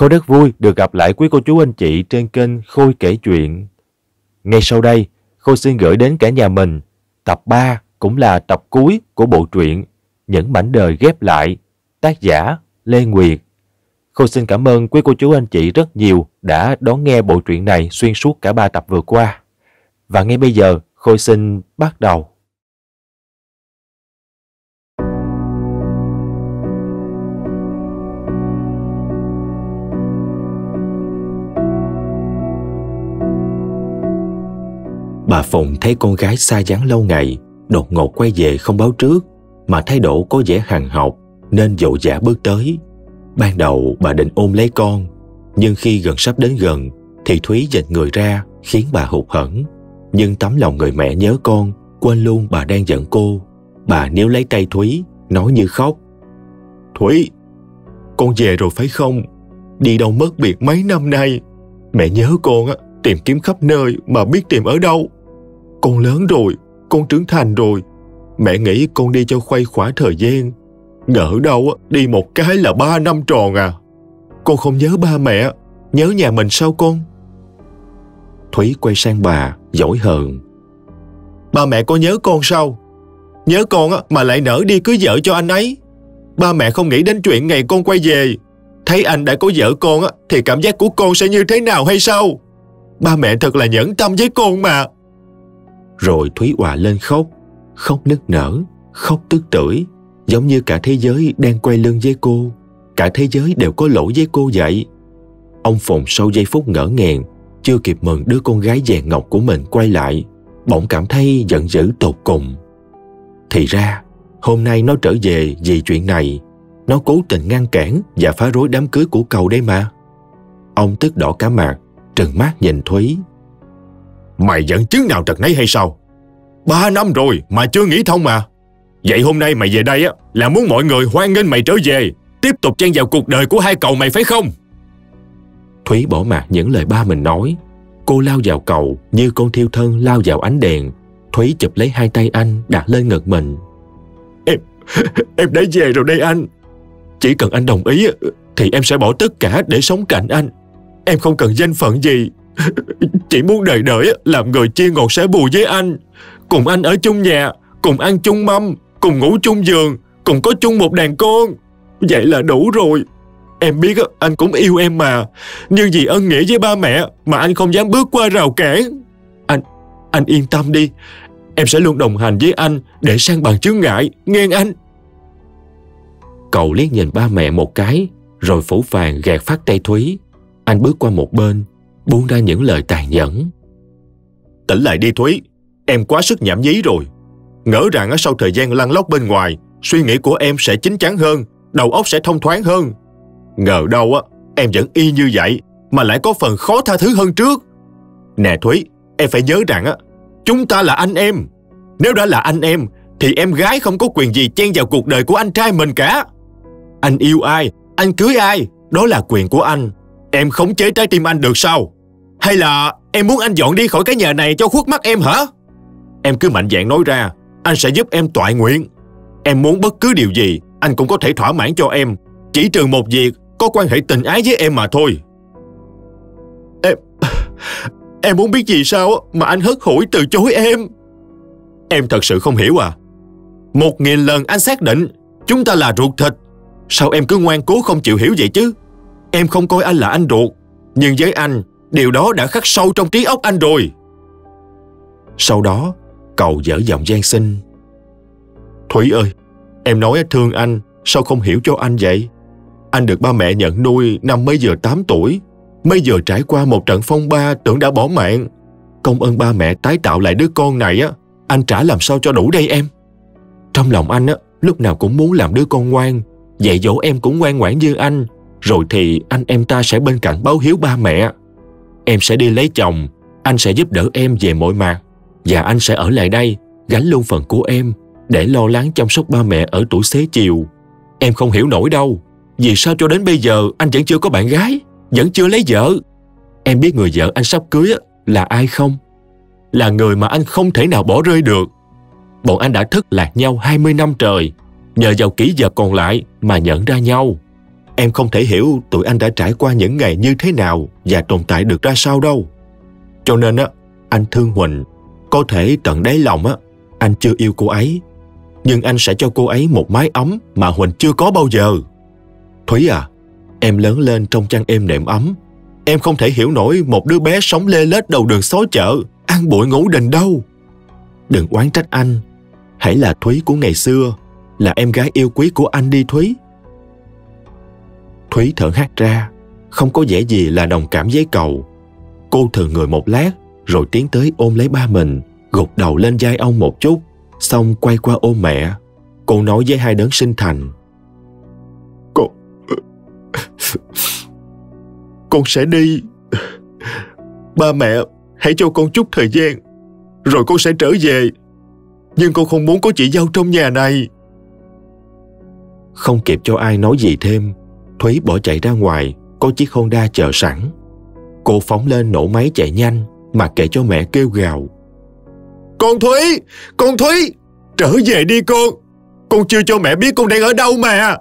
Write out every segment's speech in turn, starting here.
Khôi rất vui được gặp lại quý cô chú anh chị trên kênh Khôi kể chuyện. Ngay sau đây, Khôi xin gửi đến cả nhà mình tập 3 cũng là tập cuối của bộ truyện Những mảnh đời ghép lại, tác giả Lê Nguyệt. Khôi xin cảm ơn quý cô chú anh chị rất nhiều đã đón nghe bộ truyện này xuyên suốt cả 3 tập vừa qua. Và ngay bây giờ, Khôi xin bắt đầu. Bà phùng thấy con gái xa vắng lâu ngày, đột ngột quay về không báo trước, mà thái độ có vẻ hằng học, nên dội dã bước tới. Ban đầu bà định ôm lấy con, nhưng khi gần sắp đến gần, thì Thúy dịch người ra khiến bà hụt hẫng. Nhưng tấm lòng người mẹ nhớ con, quên luôn bà đang giận cô. Bà níu lấy tay Thúy, nói như khóc. Thúy, con về rồi phải không? Đi đâu mất biệt mấy năm nay. Mẹ nhớ con á, tìm kiếm khắp nơi mà biết tìm ở đâu. Con lớn rồi, con trưởng thành rồi. Mẹ nghĩ con đi cho khuây khỏa thời gian. Ngỡ đâu đi một cái là ba năm tròn à. Con không nhớ ba mẹ, nhớ nhà mình sao con? Thúy quay sang bà, dỗi hờn. Ba mẹ có nhớ con sao? Nhớ con mà lại nỡ đi cưới vợ cho anh ấy. Ba mẹ không nghĩ đến chuyện ngày con quay về. Thấy anh đã có vợ con thì cảm giác của con sẽ như thế nào hay sao? Ba mẹ thật là nhẫn tâm với con mà. Rồi Thúy Hòa lên khóc, khóc nức nở, khóc tức tưởi, giống như cả thế giới đang quay lưng với cô. Cả thế giới đều có lỗi với cô vậy. Ông Phùng sau giây phút ngỡ ngàng, chưa kịp mừng đứa con gái vàng ngọc của mình quay lại, bỗng cảm thấy giận dữ tột cùng. Thì ra, hôm nay nó trở về vì chuyện này, nó cố tình ngăn cản và phá rối đám cưới của cầu đấy mà. Ông tức đỏ cả mặt, trừng mắt nhìn Thúy Mày dẫn chứng nào trật nấy hay sao? Ba năm rồi mà chưa nghĩ thông mà. Vậy hôm nay mày về đây á là muốn mọi người hoan nghênh mày trở về, tiếp tục chen vào cuộc đời của hai cậu mày phải không? Thúy bỏ mặt những lời ba mình nói. Cô lao vào cầu như con thiêu thân lao vào ánh đèn. Thúy chụp lấy hai tay anh đặt lên ngực mình. Em, em đã về rồi đây anh. Chỉ cần anh đồng ý thì em sẽ bỏ tất cả để sống cạnh anh. Em không cần danh phận gì chỉ muốn đời đời làm người chia ngọt sẻ bù với anh. Cùng anh ở chung nhà, Cùng ăn chung mâm, Cùng ngủ chung giường, Cùng có chung một đàn con. Vậy là đủ rồi. Em biết anh cũng yêu em mà. Nhưng vì ân nghĩa với ba mẹ Mà anh không dám bước qua rào cản. Anh anh yên tâm đi. Em sẽ luôn đồng hành với anh Để sang bằng chướng ngại. Nghe anh. Cậu liếc nhìn ba mẹ một cái, Rồi phủ phàng gạt phát tay Thúy. Anh bước qua một bên buông ra những lời tàn nhẫn. Tỉnh lại đi Thúy, em quá sức nhảm nhí rồi. Ngỡ rằng sau thời gian lăn lóc bên ngoài, suy nghĩ của em sẽ chín chắn hơn, đầu óc sẽ thông thoáng hơn. Ngờ đâu á, em vẫn y như vậy, mà lại có phần khó tha thứ hơn trước. Nè Thúy, em phải nhớ rằng á, chúng ta là anh em. Nếu đã là anh em, thì em gái không có quyền gì chen vào cuộc đời của anh trai mình cả. Anh yêu ai, anh cưới ai, đó là quyền của anh. Em khống chế trái tim anh được sao? Hay là em muốn anh dọn đi khỏi cái nhà này cho khuất mắt em hả? Em cứ mạnh dạn nói ra, anh sẽ giúp em tọa nguyện. Em muốn bất cứ điều gì, anh cũng có thể thỏa mãn cho em. Chỉ trừ một việc, có quan hệ tình ái với em mà thôi. Em... Em muốn biết gì sao mà anh hất hủi từ chối em? Em thật sự không hiểu à? Một nghìn lần anh xác định chúng ta là ruột thịt. Sao em cứ ngoan cố không chịu hiểu vậy chứ? Em không coi anh là anh ruột, nhưng với anh, điều đó đã khắc sâu trong trí óc anh rồi. Sau đó, cậu dở giọng gian sinh. Thủy ơi, em nói thương anh, sao không hiểu cho anh vậy? Anh được ba mẹ nhận nuôi năm mấy giờ 8 tuổi, mấy giờ trải qua một trận phong ba tưởng đã bỏ mạng. Công ơn ba mẹ tái tạo lại đứa con này á, anh trả làm sao cho đủ đây em? Trong lòng anh á, lúc nào cũng muốn làm đứa con ngoan, dạy dỗ em cũng ngoan ngoãn như anh, rồi thì anh em ta sẽ bên cạnh báo hiếu ba mẹ. Em sẽ đi lấy chồng, anh sẽ giúp đỡ em về mọi mặt. Và anh sẽ ở lại đây, gánh luôn phần của em, để lo lắng chăm sóc ba mẹ ở tuổi xế chiều. Em không hiểu nổi đâu. Vì sao cho đến bây giờ anh vẫn chưa có bạn gái, vẫn chưa lấy vợ? Em biết người vợ anh sắp cưới là ai không? Là người mà anh không thể nào bỏ rơi được. Bọn anh đã thất lạc nhau 20 năm trời, nhờ vào kỹ vật còn lại mà nhận ra nhau. Em không thể hiểu tụi anh đã trải qua những ngày như thế nào và tồn tại được ra sao đâu. Cho nên á, anh thương Huỳnh. Có thể tận đáy lòng á, anh chưa yêu cô ấy. Nhưng anh sẽ cho cô ấy một mái ấm mà Huỳnh chưa có bao giờ. Thúy à, em lớn lên trong chăn êm nệm ấm. Em không thể hiểu nổi một đứa bé sống lê lết đầu đường xó chợ, ăn bụi ngủ đình đâu. Đừng oán trách anh. Hãy là Thúy của ngày xưa, là em gái yêu quý của anh đi Thúy. Thúy thở hắt ra, không có vẻ gì là đồng cảm với cầu. Cô thường người một lát, rồi tiến tới ôm lấy ba mình, gục đầu lên vai ông một chút, xong quay qua ôm mẹ. Cô nói với hai đấng sinh thành. Con... Con sẽ đi. Ba mẹ, hãy cho con chút thời gian, rồi con sẽ trở về. Nhưng con không muốn có chị dâu trong nhà này. Không kịp cho ai nói gì thêm, Thúy bỏ chạy ra ngoài, có chiếc Honda chờ sẵn. Cô phóng lên nổ máy chạy nhanh, mà kệ cho mẹ kêu gào. Con Thúy! Con Thúy! Trở về đi con! Con chưa cho mẹ biết con đang ở đâu mà!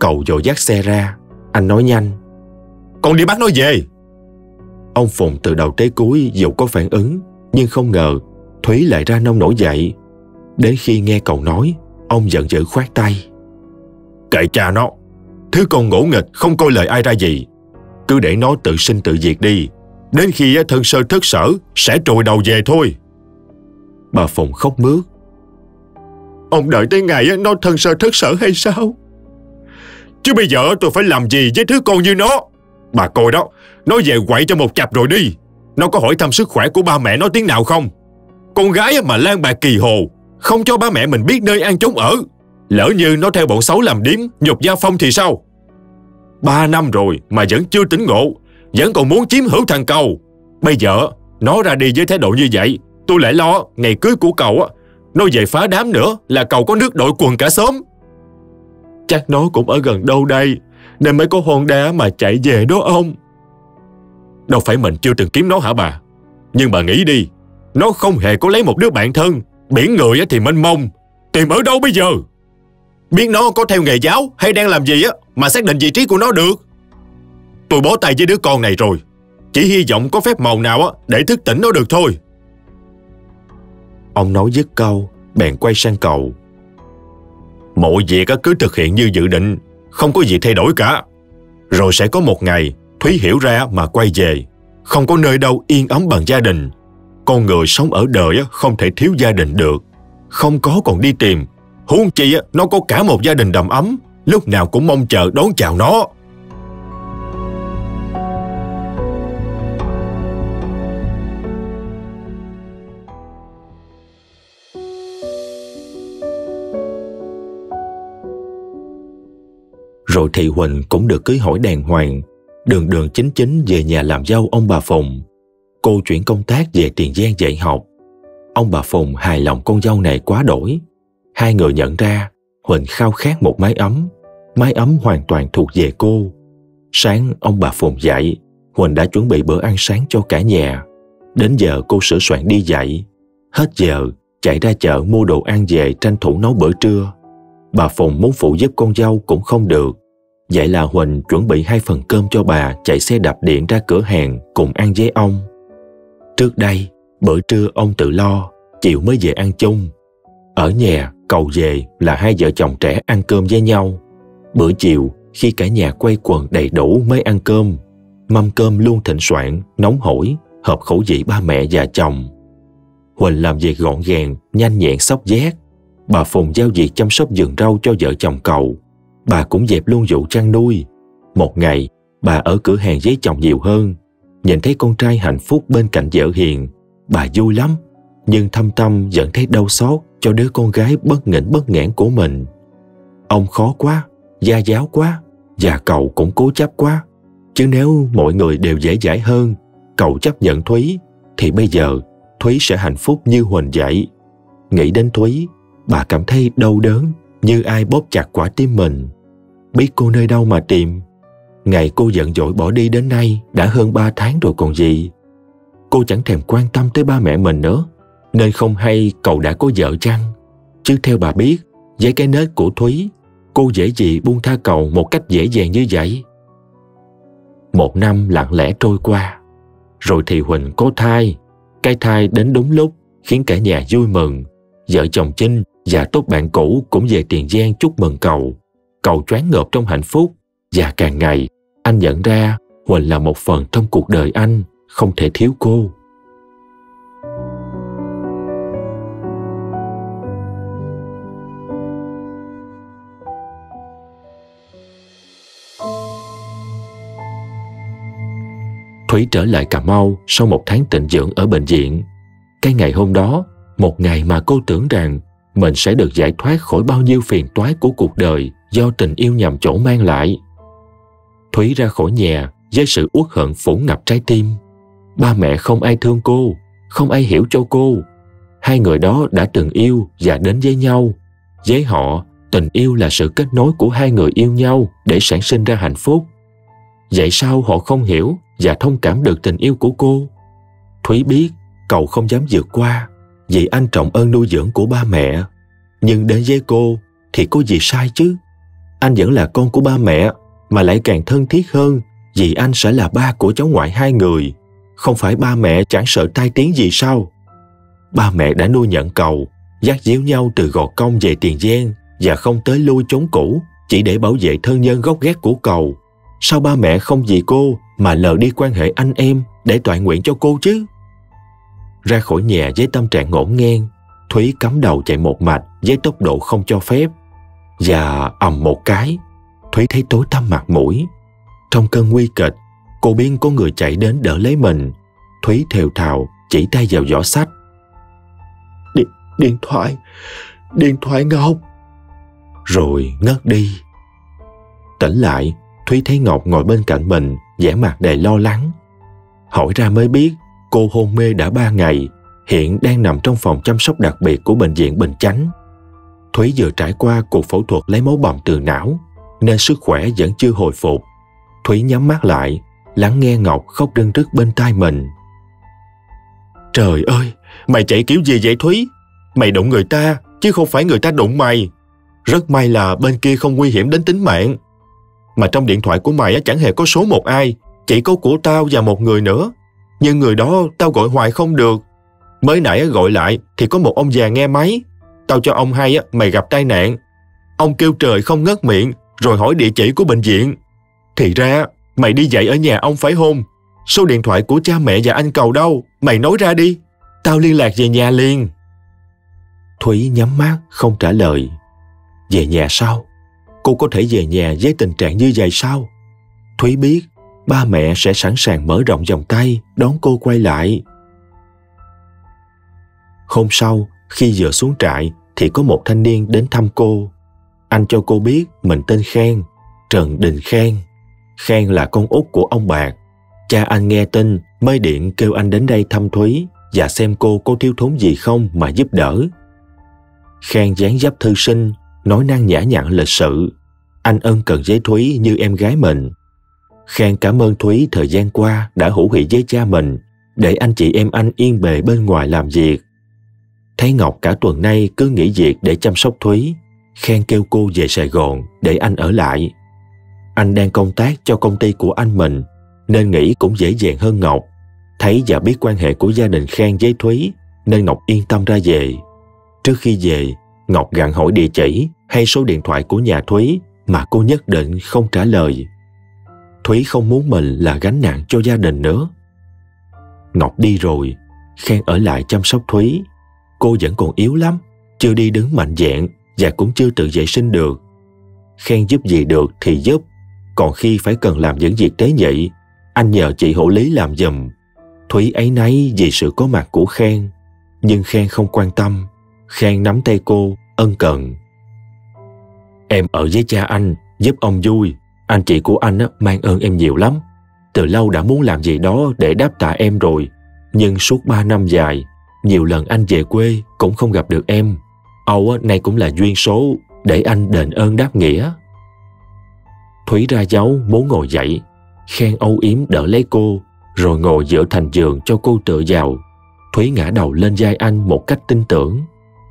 Cậu dội dắt xe ra, anh nói nhanh. Con đi bắt nó về! Ông Phùng từ đầu tới cuối dù có phản ứng, nhưng không ngờ Thúy lại ra nông nổi dậy. Đến khi nghe cậu nói, ông giận dữ khoát tay. Kệ cha nó, Thứ con ngỗ nghịch không coi lời ai ra gì. Cứ để nó tự sinh tự diệt đi. Đến khi thân sơ thất sở sẽ trồi đầu về thôi. Bà Phụng khóc mướt. Ông đợi tới ngày nó thân sơ thất sở hay sao? Chứ bây giờ tôi phải làm gì với thứ con như nó? Bà coi đó, nó về quậy cho một chập rồi đi. Nó có hỏi thăm sức khỏe của ba mẹ nó tiếng nào không? Con gái mà lan bạc kỳ hồ, không cho ba mẹ mình biết nơi ăn trốn ở. Lỡ như nó theo bọn xấu làm điếm, nhục gia phong thì sao? Ba năm rồi mà vẫn chưa tỉnh ngộ, vẫn còn muốn chiếm hữu thằng cầu. Bây giờ, nó ra đi với thái độ như vậy, tôi lại lo ngày cưới của cậu á, nó về phá đám nữa là cậu có nước đội quần cả xóm. Chắc nó cũng ở gần đâu đây, nên mới có Honda mà chạy về đó ông. Đâu phải mình chưa từng kiếm nó hả bà? Nhưng bà nghĩ đi, nó không hề có lấy một đứa bạn thân, biển người thì mênh mông, tìm ở đâu bây giờ? Biết nó có theo nghề giáo hay đang làm gì á mà xác định vị trí của nó được. Tôi bó tay với đứa con này rồi. Chỉ hy vọng có phép màu nào á để thức tỉnh nó được thôi. Ông nói dứt câu, bèn quay sang cậu. Mọi việc cứ thực hiện như dự định, không có gì thay đổi cả. Rồi sẽ có một ngày, Thúy hiểu ra mà quay về. Không có nơi đâu yên ấm bằng gia đình. Con người sống ở đời không thể thiếu gia đình được. Không có còn đi tìm Huống chi nó có cả một gia đình đầm ấm, lúc nào cũng mong chờ đón chào nó. Rồi thị Huỳnh cũng được cưới hỏi đàng hoàng, đường đường chính chính về nhà làm dâu ông bà Phùng. Cô chuyển công tác về Tiền Giang dạy học. Ông bà Phùng hài lòng con dâu này quá đổi, Hai người nhận ra Huỳnh khao khát một mái ấm, mái ấm hoàn toàn thuộc về cô. Sáng ông bà Phùng dậy, Huỳnh đã chuẩn bị bữa ăn sáng cho cả nhà. Đến giờ cô sửa soạn đi dậy Hết giờ, chạy ra chợ mua đồ ăn về tranh thủ nấu bữa trưa. Bà Phùng muốn phụ giúp con dâu cũng không được. Vậy là Huỳnh chuẩn bị hai phần cơm cho bà chạy xe đạp điện ra cửa hàng cùng ăn với ông. Trước đây, bữa trưa ông tự lo, chiều mới về ăn chung. Ở nhà, cầu về là hai vợ chồng trẻ ăn cơm với nhau. Bữa chiều, khi cả nhà quay quần đầy đủ mới ăn cơm, mâm cơm luôn thịnh soạn, nóng hổi, hợp khẩu vị ba mẹ và chồng. Huỳnh làm việc gọn gàng, nhanh nhẹn sóc giác. Bà Phùng giao việc chăm sóc vườn rau cho vợ chồng cậu. Bà cũng dẹp luôn vụ chăn nuôi. Một ngày, bà ở cửa hàng với chồng nhiều hơn. Nhìn thấy con trai hạnh phúc bên cạnh vợ hiền, bà vui lắm. Nhưng thâm tâm vẫn thấy đau xót cho đứa con gái bất nghỉnh bất nghẽn của mình. Ông khó quá, gia giáo quá, và cậu cũng cố chấp quá. Chứ nếu mọi người đều dễ dãi hơn, cậu chấp nhận Thúy, thì bây giờ Thúy sẽ hạnh phúc như Huỳnh vậy. Nghĩ đến Thúy, bà cảm thấy đau đớn như ai bóp chặt quả tim mình. Biết cô nơi đâu mà tìm. Ngày cô giận dỗi bỏ đi đến nay đã hơn ba tháng rồi còn gì. Cô chẳng thèm quan tâm tới ba mẹ mình nữa nên không hay cậu đã có vợ chăng? Chứ theo bà biết với cái nết của thúy, cô dễ gì buông tha cầu một cách dễ dàng như vậy? Một năm lặng lẽ trôi qua, rồi thì huỳnh có thai. Cái thai đến đúng lúc, khiến cả nhà vui mừng. Vợ chồng chinh và tốt bạn cũ cũng về tiền giang chúc mừng cầu cầu choáng ngợp trong hạnh phúc. Và càng ngày, anh nhận ra huỳnh là một phần trong cuộc đời anh, không thể thiếu cô. Thúy trở lại Cà Mau sau một tháng tịnh dưỡng ở bệnh viện. Cái ngày hôm đó, một ngày mà cô tưởng rằng mình sẽ được giải thoát khỏi bao nhiêu phiền toái của cuộc đời do tình yêu nhầm chỗ mang lại. Thúy ra khỏi nhà với sự uất hận phủ ngập trái tim. Ba mẹ không ai thương cô, không ai hiểu cho cô. Hai người đó đã từng yêu và đến với nhau. Với họ, tình yêu là sự kết nối của hai người yêu nhau để sản sinh ra hạnh phúc. Vậy sao họ không hiểu và thông cảm được tình yêu của cô? Thúy biết cậu không dám vượt qua vì anh trọng ơn nuôi dưỡng của ba mẹ. Nhưng đến với cô thì có gì sai chứ? Anh vẫn là con của ba mẹ mà lại càng thân thiết hơn vì anh sẽ là ba của cháu ngoại hai người. Không phải ba mẹ chẳng sợ tai tiếng gì sao? Ba mẹ đã nuôi nhận cầu, dắt díu nhau từ gò công về Tiền Giang và không tới lui chốn cũ chỉ để bảo vệ thân nhân gốc gác của cầu. Sao ba mẹ không vì cô mà lờ đi quan hệ anh em để toại nguyện cho cô chứ? Ra khỏi nhà với tâm trạng ngổn ngang, Thúy cắm đầu chạy một mạch với tốc độ không cho phép. Và ầm một cái, Thúy thấy tối tăm mặt mũi. Trong cơn nguy kịch, cô biết có người chạy đến đỡ lấy mình. Thúy thều thào chỉ tay vào giỏ sách. Điện, điện thoại, điện thoại Ngọc. Rồi ngất đi. Tỉnh lại, Thúy thấy Ngọc ngồi bên cạnh mình, vẻ mặt đầy lo lắng. Hỏi ra mới biết, cô hôn mê đã ba ngày, hiện đang nằm trong phòng chăm sóc đặc biệt của bệnh viện Bình Chánh. Thúy vừa trải qua cuộc phẫu thuật lấy máu bầm từ não, nên sức khỏe vẫn chưa hồi phục. Thúy nhắm mắt lại, lắng nghe Ngọc khóc rưng rức bên tai mình. Trời ơi, mày chạy kiểu gì vậy Thúy? Mày đụng người ta, chứ không phải người ta đụng mày. Rất may là bên kia không nguy hiểm đến tính mạng. Mà trong điện thoại của mày chẳng hề có số một ai, chỉ có của tao và một người nữa. Nhưng người đó tao gọi hoài không được. Mới nãy gọi lại thì có một ông già nghe máy. Tao cho ông hay mày gặp tai nạn. Ông kêu trời không ngất miệng rồi hỏi địa chỉ của bệnh viện. Thì ra mày đi dạy ở nhà ông phải không? Số điện thoại của cha mẹ và anh cầu đâu? Mày nói ra đi. Tao liên lạc về nhà liền. Thúy nhắm mắt không trả lời. Về nhà sao? Cô có thể về nhà với tình trạng như vậy sao? Thúy biết ba mẹ sẽ sẵn sàng mở rộng vòng tay đón cô quay lại. Hôm sau, khi vừa xuống trại thì có một thanh niên đến thăm cô. Anh cho cô biết mình tên Khang, Trần Đình Khang. Khang là con út của ông Bạc. Cha anh nghe tin mới điện kêu anh đến đây thăm Thúy và xem cô có thiếu thốn gì không mà giúp đỡ. Khang dáng dấp thư sinh, nói năng nhã nhặn lịch sự. Anh ân cần với Thúy như em gái mình. Khang cảm ơn Thúy thời gian qua đã hữu hỷ với cha mình, để anh chị em anh yên bề bên ngoài làm việc. Thấy Ngọc cả tuần nay cứ nghỉ việc để chăm sóc Thúy, Khang kêu cô về Sài Gòn để anh ở lại. Anh đang công tác cho công ty của anh mình, nên nghĩ cũng dễ dàng hơn Ngọc. Thấy và biết quan hệ của gia đình Khang với Thúy, nên Ngọc yên tâm ra về. Trước khi về, Ngọc gặn hỏi địa chỉ hay số điện thoại của nhà Thúy mà cô nhất định không trả lời. Thúy không muốn mình là gánh nặng cho gia đình nữa. Ngọc đi rồi, Khen ở lại chăm sóc Thúy. Cô vẫn còn yếu lắm, chưa đi đứng mạnh dạn và cũng chưa tự vệ sinh được. Khen giúp gì được thì giúp, còn khi phải cần làm những việc tế nhị, anh nhờ chị hộ lý làm giùm. Thúy ấy nấy vì sự có mặt của Khen, nhưng Khen không quan tâm. Khang nắm tay cô, ân cần. Em ở với cha anh, giúp ông vui. Anh chị của anh mang ơn em nhiều lắm. Từ lâu đã muốn làm gì đó để đáp tạ em rồi. Nhưng suốt ba năm dài, nhiều lần anh về quê cũng không gặp được em. Âu nay cũng là duyên số để anh đền ơn đáp nghĩa. Thúy ra dấu muốn ngồi dậy, khen âu yếm đỡ lấy cô, rồi ngồi dựa thành giường cho cô tựa vào. Thúy ngã đầu lên vai anh một cách tin tưởng,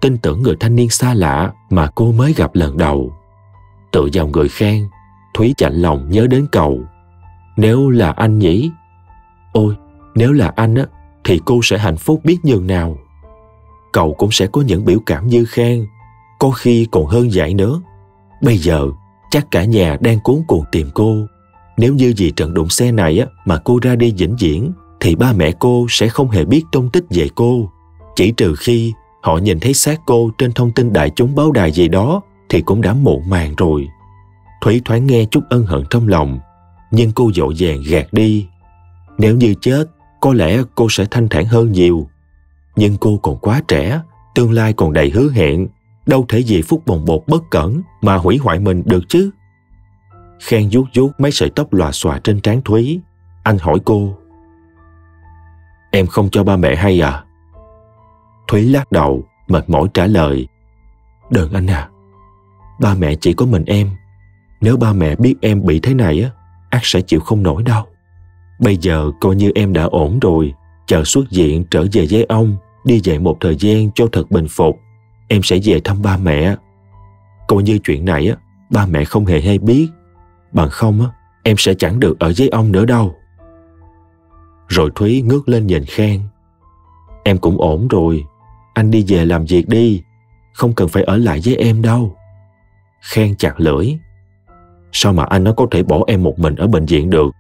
tin tưởng người thanh niên xa lạ mà cô mới gặp lần đầu. Tự dòng người khen Thúy chạnh lòng nhớ đến cầu Nếu là anh nhỉ? Ôi nếu là anh á Thì cô sẽ hạnh phúc biết nhường nào. Cậu cũng sẽ có những biểu cảm như khen Có khi còn hơn vậy nữa. Bây giờ chắc cả nhà đang cuốn cuồng tìm cô. Nếu như vì trận đụng xe này á, mà cô ra đi vĩnh viễn thì ba mẹ cô sẽ không hề biết tung tích về cô. Chỉ trừ khi họ nhìn thấy xác cô trên thông tin đại chúng báo đài gì đó thì cũng đã muộn màng rồi. Thủy thoáng nghe chút ân hận trong lòng, nhưng cô dội dàng gạt đi. Nếu như chết, có lẽ cô sẽ thanh thản hơn nhiều. Nhưng cô còn quá trẻ, tương lai còn đầy hứa hẹn, đâu thể vì phút bồng bột bất cẩn mà hủy hoại mình được chứ? Khen vuốt vuốt mấy sợi tóc lòa xòa trên trán thúy, anh hỏi cô. Em không cho ba mẹ hay à? Thúy lắc đầu, mệt mỏi trả lời. Đừng anh à ba mẹ chỉ có mình em. Nếu ba mẹ biết em bị thế này á, ác sẽ chịu không nổi đâu. Bây giờ coi như em đã ổn rồi, chờ xuất viện trở về với ông, đi dạy một thời gian cho thật bình phục, em sẽ về thăm ba mẹ. Coi như chuyện này á, ba mẹ không hề hay biết. Bằng không á, em sẽ chẳng được ở với ông nữa đâu. Rồi thúy ngước lên nhìn khang em cũng ổn rồi anh đi về làm việc đi, không cần phải ở lại với em đâu. Khen chặt lưỡi. Sao mà anh nó có thể bỏ em một mình ở bệnh viện được?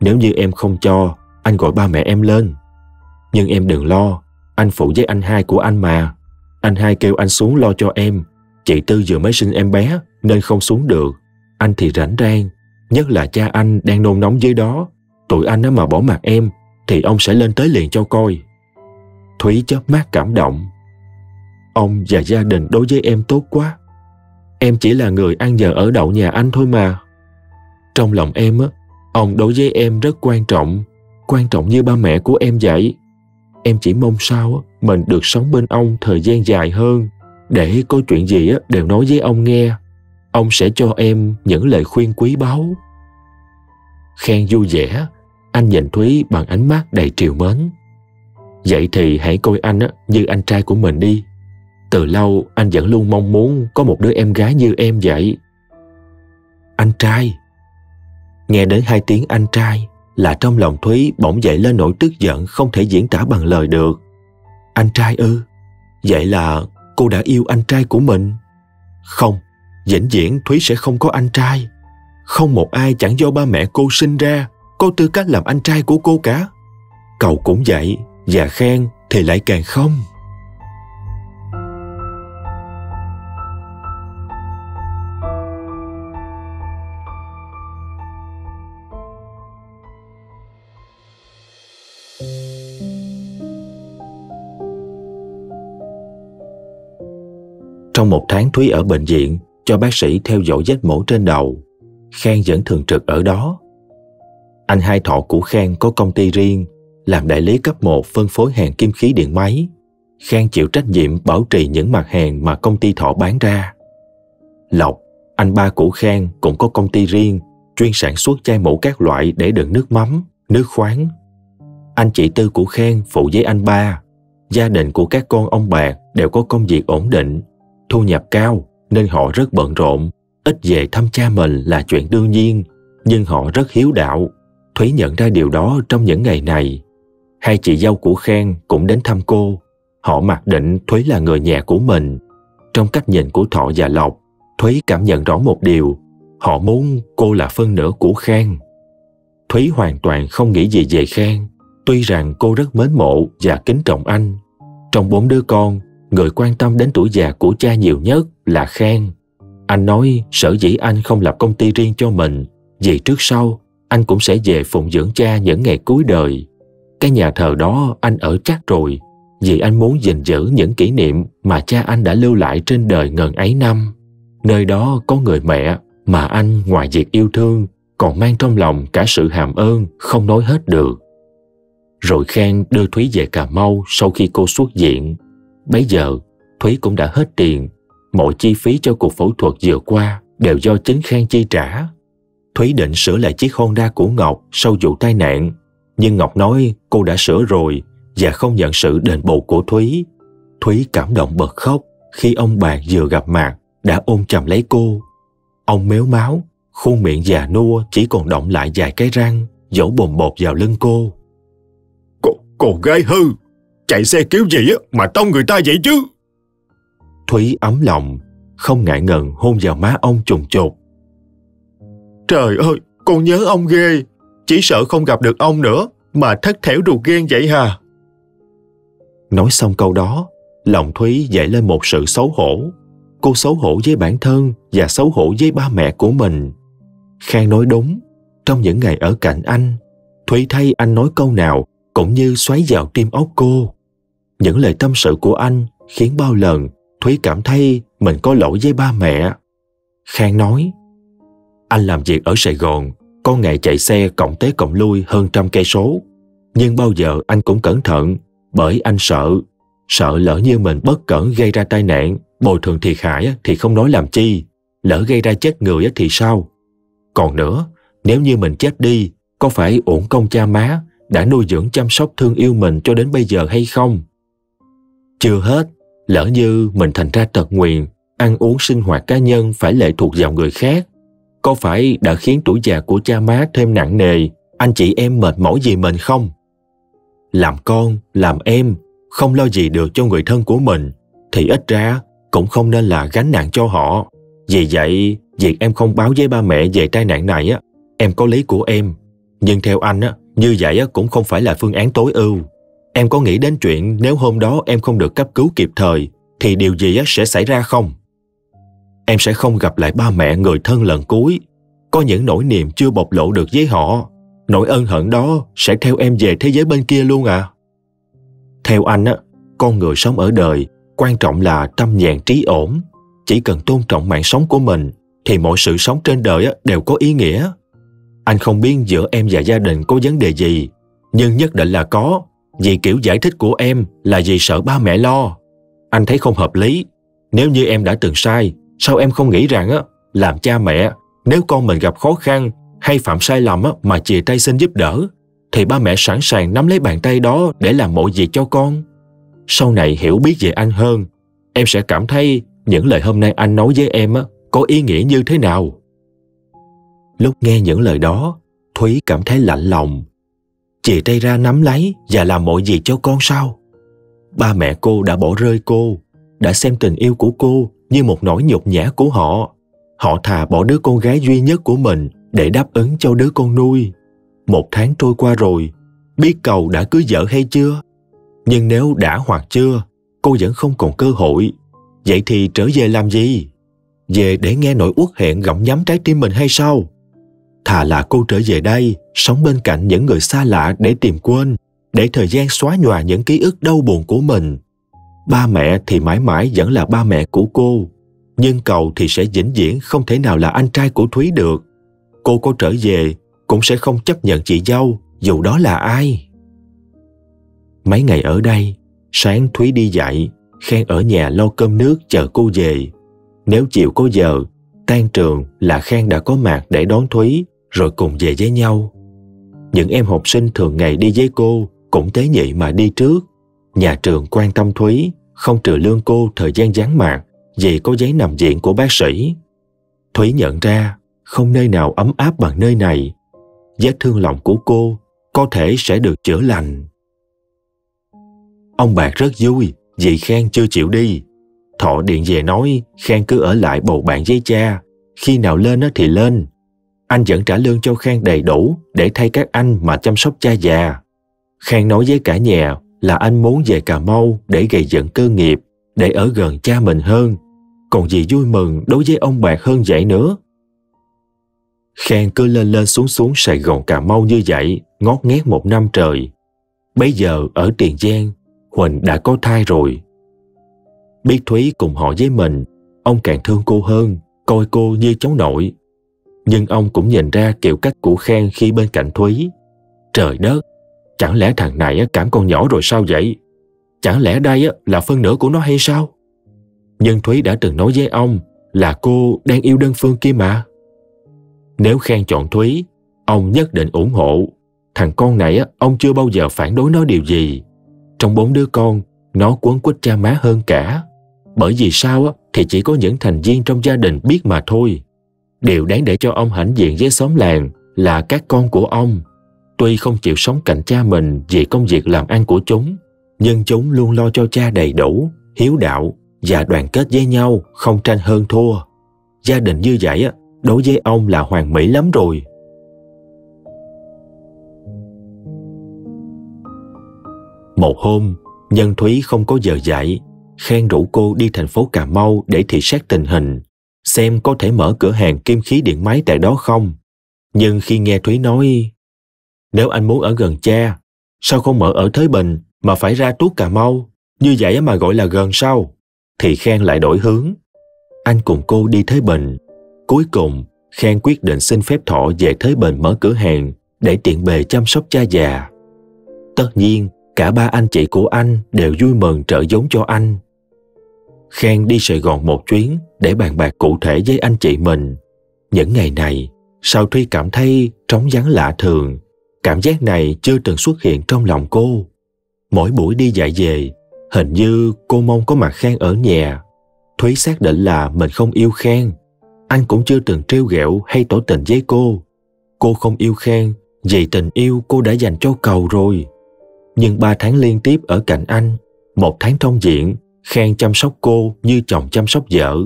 Nếu như em không cho, anh gọi ba mẹ em lên. Nhưng em đừng lo, anh phụ với anh hai của anh mà. Anh hai kêu anh xuống lo cho em. Chị tư vừa mới sinh em bé, nên không xuống được. Anh thì rảnh rang, nhất là cha anh đang nôn nóng dưới đó. Tụi anh nó mà bỏ mặt em, thì ông sẽ lên tới liền cho coi thúy chớp mắt cảm động. Ông và gia đình đối với em tốt quá. Em chỉ là người ăn nhờ ở đậu nhà anh thôi mà. Trong lòng em á, ông đối với em rất quan trọng quan trọng như ba mẹ của em vậy. Em chỉ mong sao mình được sống bên ông thời gian dài hơn. Để có chuyện gì đều nói với ông nghe. Ông sẽ cho em những lời khuyên quý báu. Khen vui vẻ, anh nhìn thúy bằng ánh mắt đầy triều mến vậy thì hãy coi anh như anh trai của mình đi. Từ lâu, anh vẫn luôn mong muốn có một đứa em gái như em vậy. Anh trai. Nghe đến hai tiếng anh trai là trong lòng thúy bỗng dậy lên nỗi tức giận không thể diễn tả bằng lời được. Anh trai ư? Vậy là cô đã yêu anh trai của mình? Không, vĩnh viễn thúy sẽ không có anh trai. Không một ai chẳng do ba mẹ cô sinh ra, có tư cách làm anh trai của cô cả. Cậu cũng vậy và khen thì lại càng không Trong một tháng Thúy ở bệnh viện cho bác sĩ theo dõi vết mổ trên đầu. Khang vẫn thường trực ở đó. Anh hai thọ của Khang có công ty riêng, làm đại lý cấp 1 phân phối hàng kim khí điện máy. Khang chịu trách nhiệm bảo trì những mặt hàng mà công ty thọ bán ra. Lộc, anh ba của Khang cũng có công ty riêng, chuyên sản xuất chai mũ các loại để đựng nước mắm, nước khoáng. Anh chị tư của Khang phụ với anh ba. Gia đình của các con ông bà đều có công việc ổn định, thu nhập cao nên họ rất bận rộn. Ít về thăm cha mình là chuyện đương nhiên, nhưng họ rất hiếu đạo. Thúy nhận ra điều đó trong những ngày này. Hai chị dâu của Khang cũng đến thăm cô. Họ mặc định Thúy là người nhà của mình. Trong cách nhìn của Thọ và Lộc, Thúy cảm nhận rõ một điều. Họ muốn cô là phân nửa của Khang. Thúy hoàn toàn không nghĩ gì về Khang. Tuy rằng cô rất mến mộ và kính trọng anh. Trong bốn đứa con, người quan tâm đến tuổi già của cha nhiều nhất là Khang. Anh nói sở dĩ anh không lập công ty riêng cho mình, vì trước sau anh cũng sẽ về phụng dưỡng cha những ngày cuối đời. Cái nhà thờ đó anh ở chắc rồi, vì anh muốn gìn giữ những kỷ niệm mà cha anh đã lưu lại trên đời ngần ấy năm. Nơi đó có người mẹ mà anh ngoài việc yêu thương còn mang trong lòng cả sự hàm ơn không nói hết được. Rồi Khang đưa Thúy về Cà Mau sau khi cô xuất viện. Bấy giờ, Thúy cũng đã hết tiền mọi chi phí cho cuộc phẫu thuật vừa qua đều do chính Khang chi trả. Thúy định sửa lại chiếc Honda của Ngọc sau vụ tai nạn, nhưng Ngọc nói cô đã sửa rồi và không nhận sự đền bù của Thúy. Thúy cảm động bật khóc khi ông bà vừa gặp mặt đã ôm chầm lấy cô. Ông méo máu, khuôn miệng già nua chỉ còn động lại vài cái răng, dỗ bồn bột vào lưng cô. Cô, cô gái hư, chạy xe kiểu gì á mà tông người ta vậy chứ? Thúy ấm lòng, không ngại ngần hôn vào má ông trùng chột. Trời ơi, con nhớ ông ghê, chỉ sợ không gặp được ông nữa mà thất thểu ruột ghen vậy hà. Nói xong câu đó, lòng Thúy dậy lên một sự xấu hổ. Cô xấu hổ với bản thân và xấu hổ với ba mẹ của mình. Khang nói đúng, trong những ngày ở cạnh anh, Thúy thay anh nói câu nào cũng như xoáy vào tim óc cô. Những lời tâm sự của anh khiến bao lần Thúy cảm thấy mình có lỗi với ba mẹ. Khang nói, anh làm việc ở Sài Gòn, có ngày chạy xe cộng tới cộng lui hơn trăm cây số. Nhưng bao giờ anh cũng cẩn thận, bởi anh sợ, sợ lỡ như mình bất cẩn gây ra tai nạn, bồi thường thiệt hại thì không nói làm chi, lỡ gây ra chết người thì sao? Còn nữa, nếu như mình chết đi, có phải uổng công cha má đã nuôi dưỡng chăm sóc thương yêu mình cho đến bây giờ hay không? Chưa hết, lỡ như mình thành ra tật nguyền, ăn uống sinh hoạt cá nhân phải lệ thuộc vào người khác, có phải đã khiến tuổi già của cha má thêm nặng nề, anh chị em mệt mỏi vì mình không? Làm con, làm em, không lo gì được cho người thân của mình, thì ít ra cũng không nên là gánh nặng cho họ. Vì vậy, việc em không báo với ba mẹ về tai nạn này á, em có lý của em. Nhưng theo anh á, như vậy á, cũng không phải là phương án tối ưu. Em có nghĩ đến chuyện nếu hôm đó em không được cấp cứu kịp thời, thì điều gì á, sẽ xảy ra không? Em sẽ không gặp lại ba mẹ người thân lần cuối. Có những nỗi niềm chưa bộc lộ được với họ. Nỗi ân hận đó sẽ theo em về thế giới bên kia luôn à? Theo anh á, con người sống ở đời quan trọng là tâm nhàn trí ổn. Chỉ cần tôn trọng mạng sống của mình thì mọi sự sống trên đời đều có ý nghĩa. Anh không biết giữa em và gia đình có vấn đề gì, nhưng nhất định là có, vì kiểu giải thích của em là vì sợ ba mẹ lo. Anh thấy không hợp lý. Nếu như em đã từng sai, sao em không nghĩ rằng á, làm cha mẹ, nếu con mình gặp khó khăn hay phạm sai lầm á, mà chìa tay xin giúp đỡ, thì ba mẹ sẵn sàng nắm lấy bàn tay đó để làm mọi việc cho con. Sau này hiểu biết về anh hơn, em sẽ cảm thấy những lời hôm nay anh nói với em á, có ý nghĩa như thế nào. Lúc nghe những lời đó, Thúy cảm thấy lạnh lòng. Chị tay ra nắm lấy và làm mọi gì cho con sao? Ba mẹ cô đã bỏ rơi cô, đã xem tình yêu của cô như một nỗi nhục nhã của họ. Họ thà bỏ đứa con gái duy nhất của mình để đáp ứng cho đứa con nuôi. Một tháng trôi qua rồi, biết cầu đã cưới vợ hay chưa? Nhưng nếu đã hoặc chưa, cô vẫn không còn cơ hội. Vậy thì trở về làm gì? Về để nghe nỗi uất hẹn gặm nhắm trái tim mình hay sao? Thà là cô trở về đây, sống bên cạnh những người xa lạ để tìm quên, để thời gian xóa nhòa những ký ức đau buồn của mình. Ba mẹ thì mãi mãi vẫn là ba mẹ của cô, nhưng cầu thì sẽ vĩnh viễn không thể nào là anh trai của Thúy được. Cô có trở về cũng sẽ không chấp nhận chị dâu, dù đó là ai. Mấy ngày ở đây, sáng Thúy đi dạy, Khen ở nhà lo cơm nước chờ cô về. Nếu chiều có giờ, tan trường là Khang đã có mặt để đón Thúy rồi cùng về với nhau. Những em học sinh thường ngày đi với cô cũng tế nhị mà đi trước. Nhà trường quan tâm Thúy, không trừ lương cô thời gian gián mạng vì có giấy nằm viện của bác sĩ. Thúy nhận ra không nơi nào ấm áp bằng nơi này. Vết thương lòng của cô có thể sẽ được chữa lành. Ông Bạc rất vui vì Khang chưa chịu đi. Thọ điện về nói Khang cứ ở lại bầu bạn với cha, khi nào lên thì lên. Anh vẫn trả lương cho Khang đầy đủ để thay các anh mà chăm sóc cha già. Khang nói với cả nhà là anh muốn về Cà Mau để gây dựng cơ nghiệp, để ở gần cha mình hơn. Còn gì vui mừng đối với ông Bạc hơn vậy nữa. Khang cứ lên lên xuống xuống Sài Gòn Cà Mau như vậy, ngót nghét một năm trời. Bây giờ ở Tiền Giang, Huỳnh đã có thai rồi. Biết Thúy cùng họ với mình, ông càng thương cô hơn, coi cô như cháu nội. Nhưng ông cũng nhìn ra kiểu cách của Khang khi bên cạnh Thúy. Trời đất, chẳng lẽ thằng này cảm con nhỏ rồi sao vậy? Chẳng lẽ đây là phân nửa của nó hay sao? Nhưng Thúy đã từng nói với ông là cô đang yêu đơn phương kia mà. Nếu khen chọn Thúy, ông nhất định ủng hộ. Thằng con này ông chưa bao giờ phản đối nó điều gì. Trong bốn đứa con, nó quấn quýt cha má hơn cả. Bởi vì sao á, thì chỉ có những thành viên trong gia đình biết mà thôi. Điều đáng để cho ông hãnh diện với xóm làng là các con của ông. Tuy không chịu sống cạnh cha mình vì công việc làm ăn của chúng, nhưng chúng luôn lo cho cha đầy đủ, hiếu đạo và đoàn kết với nhau, không tranh hơn thua. Gia đình như vậy đối với ông là hoàn mỹ lắm rồi. Một hôm, Nhân Thúy không có giờ dạy, khen rủ cô đi thành phố Cà Mau để thị sát tình hình, xem có thể mở cửa hàng kim khí điện máy tại đó không. Nhưng khi nghe Thúy nói, nếu anh muốn ở gần cha, sao không mở ở Thới Bình mà phải ra tuốt Cà Mau, như vậy mà gọi là gần sao? Thì Khang lại đổi hướng. Anh cùng cô đi Thới Bình. Cuối cùng, Khang quyết định xin phép thọ về Thới Bình mở cửa hàng để tiện bề chăm sóc cha già. Tất nhiên, cả ba anh chị của anh đều vui mừng trợ giống cho anh. Khang đi Sài Gòn một chuyến để bàn bạc cụ thể với anh chị mình. Những ngày này, sao Thuy cảm thấy trống vắng lạ thường. Cảm giác này chưa từng xuất hiện trong lòng cô. Mỗi buổi đi dạy về, hình như cô mong có mặt Khang ở nhà. Thúy xác định là mình không yêu Khang. Anh cũng chưa từng trêu ghẹo hay tỏ tình với cô. Cô không yêu Khang vì tình yêu cô đã dành cho cầu rồi. Nhưng ba tháng liên tiếp ở cạnh anh, một tháng trong diện, Khang chăm sóc cô như chồng chăm sóc vợ.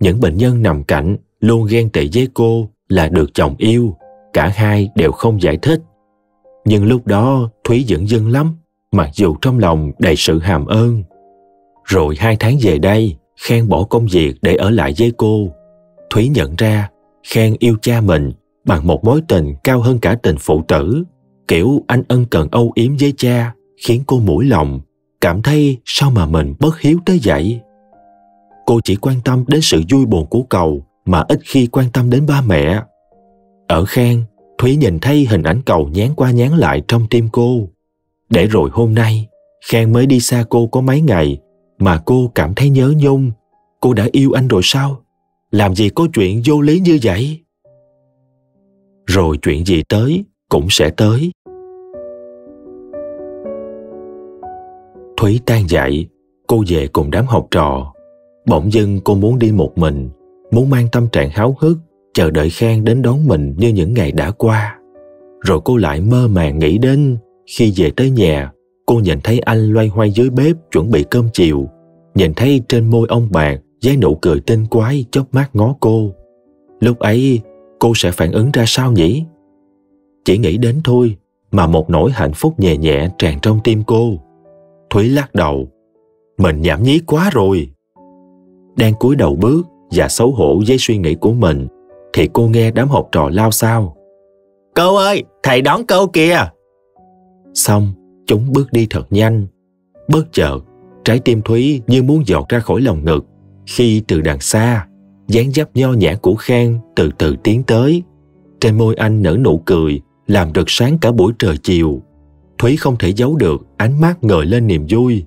Những bệnh nhân nằm cạnh luôn ghen tị với cô là được chồng yêu, cả hai đều không giải thích. Nhưng lúc đó Thúy vẫn dưng lắm, mặc dù trong lòng đầy sự hàm ơn. Rồi hai tháng về đây, Khang bỏ công việc để ở lại với cô. Thúy nhận ra Khang yêu cha mình bằng một mối tình cao hơn cả tình phụ tử. Kiểu anh ân cần âu yếm với cha khiến cô mũi lòng, cảm thấy sao mà mình bất hiếu tới vậy. Cô chỉ quan tâm đến sự vui buồn của cầu mà ít khi quan tâm đến ba mẹ. Ở Khang, Thúy nhìn thấy hình ảnh cầu nhán qua nhán lại trong tim cô. Để rồi hôm nay, Khang mới đi xa cô có mấy ngày mà cô cảm thấy nhớ nhung. Cô đã yêu anh rồi sao? Làm gì có chuyện vô lý như vậy? Rồi chuyện gì tới cũng sẽ tới. Thúy tan dạy, cô về cùng đám học trò. Bỗng dưng cô muốn đi một mình, muốn mang tâm trạng háo hức, chờ đợi Khang đến đón mình như những ngày đã qua. Rồi cô lại mơ màng nghĩ đến khi về tới nhà, cô nhìn thấy anh loay hoay dưới bếp chuẩn bị cơm chiều, nhìn thấy trên môi ông bạn dáng nụ cười tinh quái chớp mắt ngó cô. Lúc ấy, cô sẽ phản ứng ra sao nhỉ? Chỉ nghĩ đến thôi mà một nỗi hạnh phúc nhẹ nhẹ tràn trong tim cô. Thúy lắc đầu. Mình nhảm nhí quá rồi. Đang cúi đầu bước và xấu hổ với suy nghĩ của mình thì cô nghe đám học trò lao sao. Cô ơi, thầy đón cô kìa. Xong, chúng bước đi thật nhanh. Bất chợt, trái tim Thúy như muốn giọt ra khỏi lòng ngực khi từ đằng xa, dáng dấp nho nhã của Khang từ từ tiến tới. Trên môi anh nở nụ cười, làm rực sáng cả buổi trời chiều. Thúy không thể giấu được ánh mắt ngời lên niềm vui.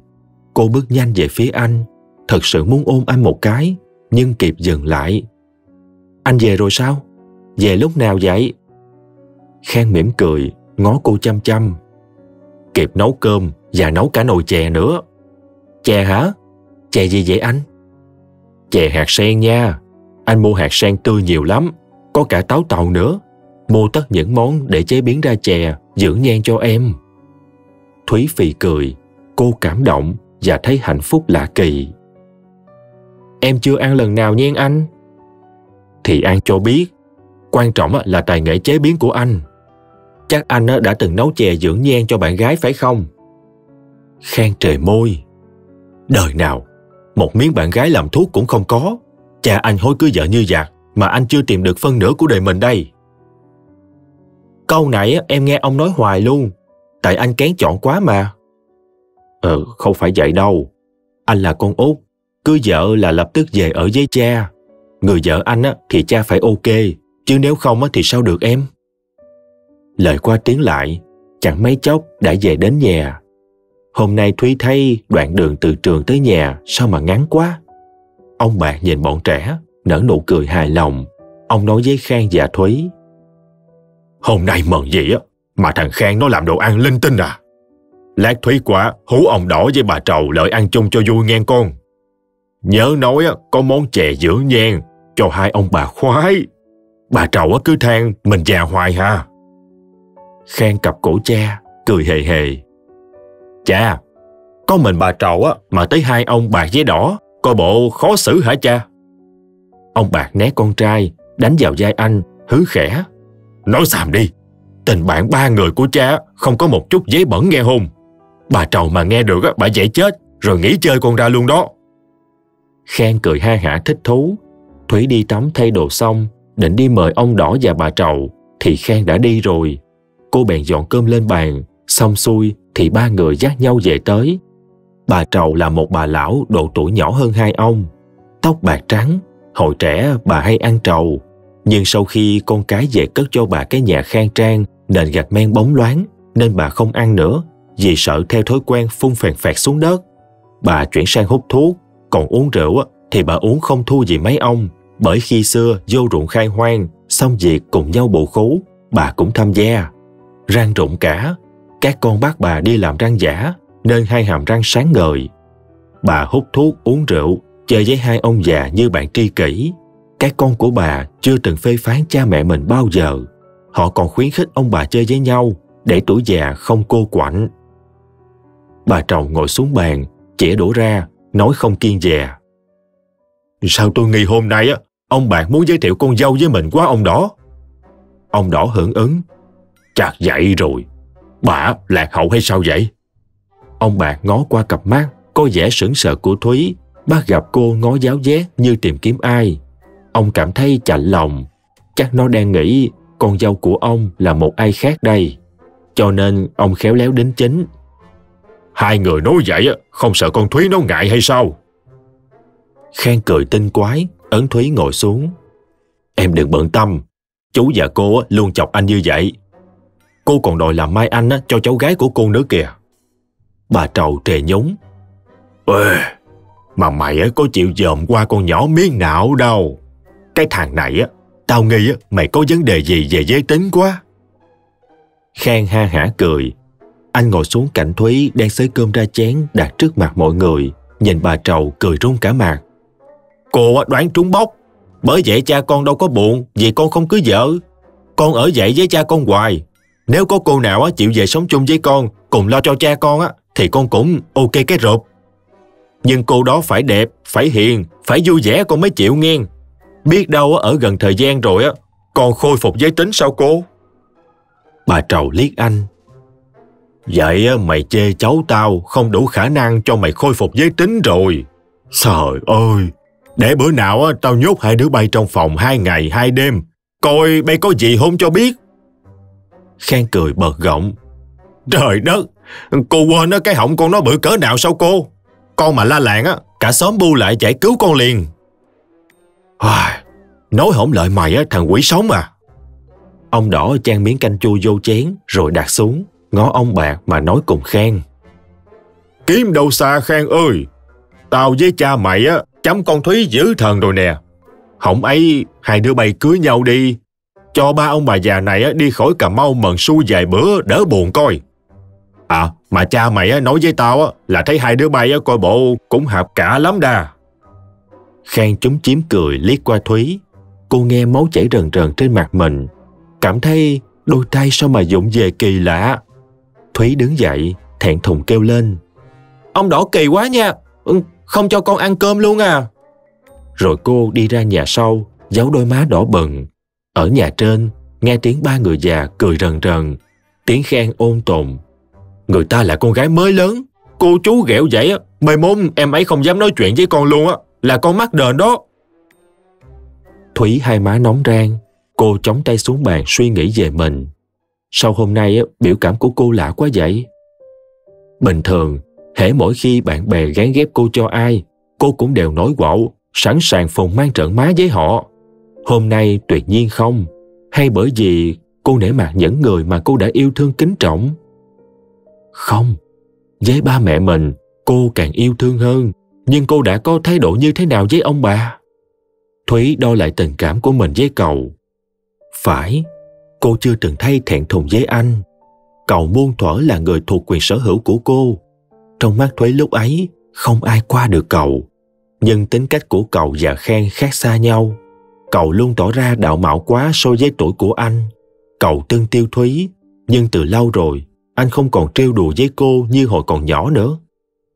Cô bước nhanh về phía anh, thật sự muốn ôm anh một cái, nhưng kịp dừng lại. Anh về rồi sao? Về lúc nào vậy? Khang mỉm cười, ngó cô chăm chăm. Kịp nấu cơm và nấu cả nồi chè nữa. Chè hả? Chè gì vậy anh? Chè hạt sen nha. Anh mua hạt sen tươi nhiều lắm, có cả táo tàu nữa. Mua tất những món để chế biến ra chè, dưỡng nhan cho em. Thúy phì cười, cô cảm động và thấy hạnh phúc lạ kỳ. Em chưa ăn lần nào nhen anh. Thì An cho biết, quan trọng là tài nghệ chế biến của anh. Chắc anh đã từng nấu chè dưỡng nhan cho bạn gái phải không? Khang trời môi. Đời nào, một miếng bạn gái làm thuốc cũng không có. Cha anh hối cưới vợ như giặc mà anh chưa tìm được phân nửa của đời mình đây. Câu này em nghe ông nói hoài luôn, tại anh kén chọn quá mà. Ờ, không phải vậy đâu. Anh là con út, cưới vợ là lập tức về ở với cha. Người vợ anh thì cha phải ok, chứ nếu không thì sao được em? Lời qua tiếng lại, chẳng mấy chốc đã về đến nhà. Hôm nay Thúy thấy đoạn đường từ trường tới nhà sao mà ngắn quá. Ông bà nhìn bọn trẻ, nở nụ cười hài lòng. Ông nói với Khang và Thúy. Hôm nay mừng gì á, mà thằng Khang nó làm đồ ăn linh tinh à. Lát Thúy quả hú ông đỏ với bà Trầu lợi ăn chung cho vui nghe con. Nhớ nói có món chè dưỡng nhan cho hai ông bà khoái. bà trầu cứ than mình già hoài ha. Khang cặp cổ cha, cười hề hề. Cha, có mình bà trầu á mà tới hai ông bà giấy đỏ, coi bộ khó xử hả cha? Ông bạc né con trai, đánh vào vai anh, hứ khẽ. Nói xàm đi, tình bạn ba người của cha không có một chút giấy bẩn nghe hôn. Bà trầu mà nghe được bà dễ chết, rồi nghỉ chơi con ra luôn đó. Khang cười ha hả thích thú. Thủy đi tắm thay đồ xong, định đi mời ông đỏ và bà trầu, thì Khang đã đi rồi. Cô bèn dọn cơm lên bàn, xong xuôi thì ba người dắt nhau về tới. Bà trầu là một bà lão độ tuổi nhỏ hơn hai ông. Tóc bạc trắng, hồi trẻ bà hay ăn trầu. Nhưng sau khi con cái về cất cho bà cái nhà khang trang, nền gạch men bóng loáng, nên bà không ăn nữa, vì sợ theo thói quen phun phèn phẹt xuống đất. Bà chuyển sang hút thuốc, còn uống rượu thì bà uống không thua gì mấy ông, bởi khi xưa vô ruộng khai hoang, xong việc cùng nhau bộ khú, bà cũng tham gia. Răng rụng cả, các con bác bà đi làm răng giả, nên hai hàm răng sáng ngời. Bà hút thuốc uống rượu, chơi với hai ông già như bạn tri kỷ. Các con của bà chưa từng phê phán cha mẹ mình bao giờ. Họ còn khuyến khích ông bà chơi với nhau để tuổi già không cô quạnh. Bà trầu ngồi xuống bàn, chĩa đổ ra, nói không kiên dè. Sao tôi nghỉ hôm nay á, ông bạn muốn giới thiệu con dâu với mình quá ông đó. Ông đỏ hưởng ứng. Chặt dậy rồi. Bà lạc hậu hay sao vậy? Ông bạc ngó qua cặp mắt, có vẻ sững sờ của Thúy, bác gặp cô ngó giáo giác như tìm kiếm ai. Ông cảm thấy chạnh lòng, chắc nó đang nghĩ con dâu của ông là một ai khác đây. Cho nên ông khéo léo đến chính. Hai người nói vậy không sợ con Thúy nó ngại hay sao? Khang cười tinh quái, ấn Thúy ngồi xuống. Em đừng bận tâm, chú và cô luôn chọc anh như vậy. Cô còn đòi làm mai anh cho cháu gái của cô nữa kìa. Bà trầu trề nhúng. Ê, mà mày có chịu dòm qua con nhỏ miếng nào đâu. Cái thằng này tao nghi mày có vấn đề gì về giới tính quá. Khang ha hả cười. Anh ngồi xuống cạnh Thúy đang xới cơm ra chén đặt trước mặt mọi người. Nhìn bà trầu cười run cả mặt. Cô đoán trúng bốc. Bởi vậy cha con đâu có buồn vì con không cưới vợ. Con ở dậy với cha con hoài. Nếu có cô nào chịu về sống chung với con, cùng lo cho cha con á, thì con cũng ok cái rộp. Nhưng cô đó phải đẹp, phải hiền, phải vui vẻ con mới chịu nghe. Biết đâu ở gần thời gian rồi á, con khôi phục giới tính sao cô? Bà trầu liếc anh. Vậy mày chê cháu tao không đủ khả năng cho mày khôi phục giới tính rồi. Trời ơi, để bữa nào tao nhốt hai đứa bay trong phòng hai ngày hai đêm. Coi bay có gì không cho biết. Khang cười bật gọng. Trời đất, cô quên cái họng con nó bự cỡ nào sao cô? Con mà la làng á, cả xóm bu lại giải cứu con liền. Nói hổng lợi mày á, thằng quỷ sống à. Ông đỏ chan miếng canh chua vô chén rồi đặt xuống, ngó ông bạc mà nói cùng Khang. Kiếm đâu xa Khang ơi, tao với cha mày á, chấm con Thúy giữ thần rồi nè. Hổng ấy, hai đứa bay cưới nhau đi, cho ba ông bà già này đi khỏi Cà Mau mần su vài bữa đỡ buồn coi. À, mà cha mày nói với tao là thấy hai đứa bay coi bộ cũng hợp cả lắm đà. Khang chúng chiếm cười liếc qua Thúy. Cô nghe máu chảy rần rần trên mặt mình. Cảm thấy đôi tay sao mà dụng về kỳ lạ. Thúy đứng dậy, thẹn thùng kêu lên. Ông đỏ kỳ quá nha, ừ, không cho con ăn cơm luôn à. Rồi cô đi ra nhà sau, giấu đôi má đỏ bừng. Ở nhà trên, nghe tiếng ba người già cười rần rần. Tiếng khen ôn tồn. Người ta là con gái mới lớn. Cô chú ghẹo vậy á, mày môn em ấy không dám nói chuyện với con luôn á. Là con mắt đờn đó. Thúy hai má nóng rang. Cô chống tay xuống bàn suy nghĩ về mình. Sau hôm nay biểu cảm của cô lạ quá vậy? Bình thường, hễ mỗi khi bạn bè gán ghép cô cho ai, cô cũng đều nói quạo, sẵn sàng phòng mang trận má với họ. Hôm nay tuyệt nhiên không, hay bởi vì cô nể mặt những người mà cô đã yêu thương kính trọng? Không, với ba mẹ mình, cô càng yêu thương hơn, nhưng cô đã có thái độ như thế nào với ông bà? Thúy đo lại tình cảm của mình với cậu. Phải, cô chưa từng thấy thẹn thùng với anh. Cậu muôn thuở là người thuộc quyền sở hữu của cô. Trong mắt Thúy lúc ấy, không ai qua được cậu. Nhưng tính cách của cậu và Khang khác xa nhau. Cậu luôn tỏ ra đạo mạo quá so với tuổi của anh. Cậu tương tiêu Thúy, nhưng từ lâu rồi, anh không còn trêu đùa với cô như hồi còn nhỏ nữa.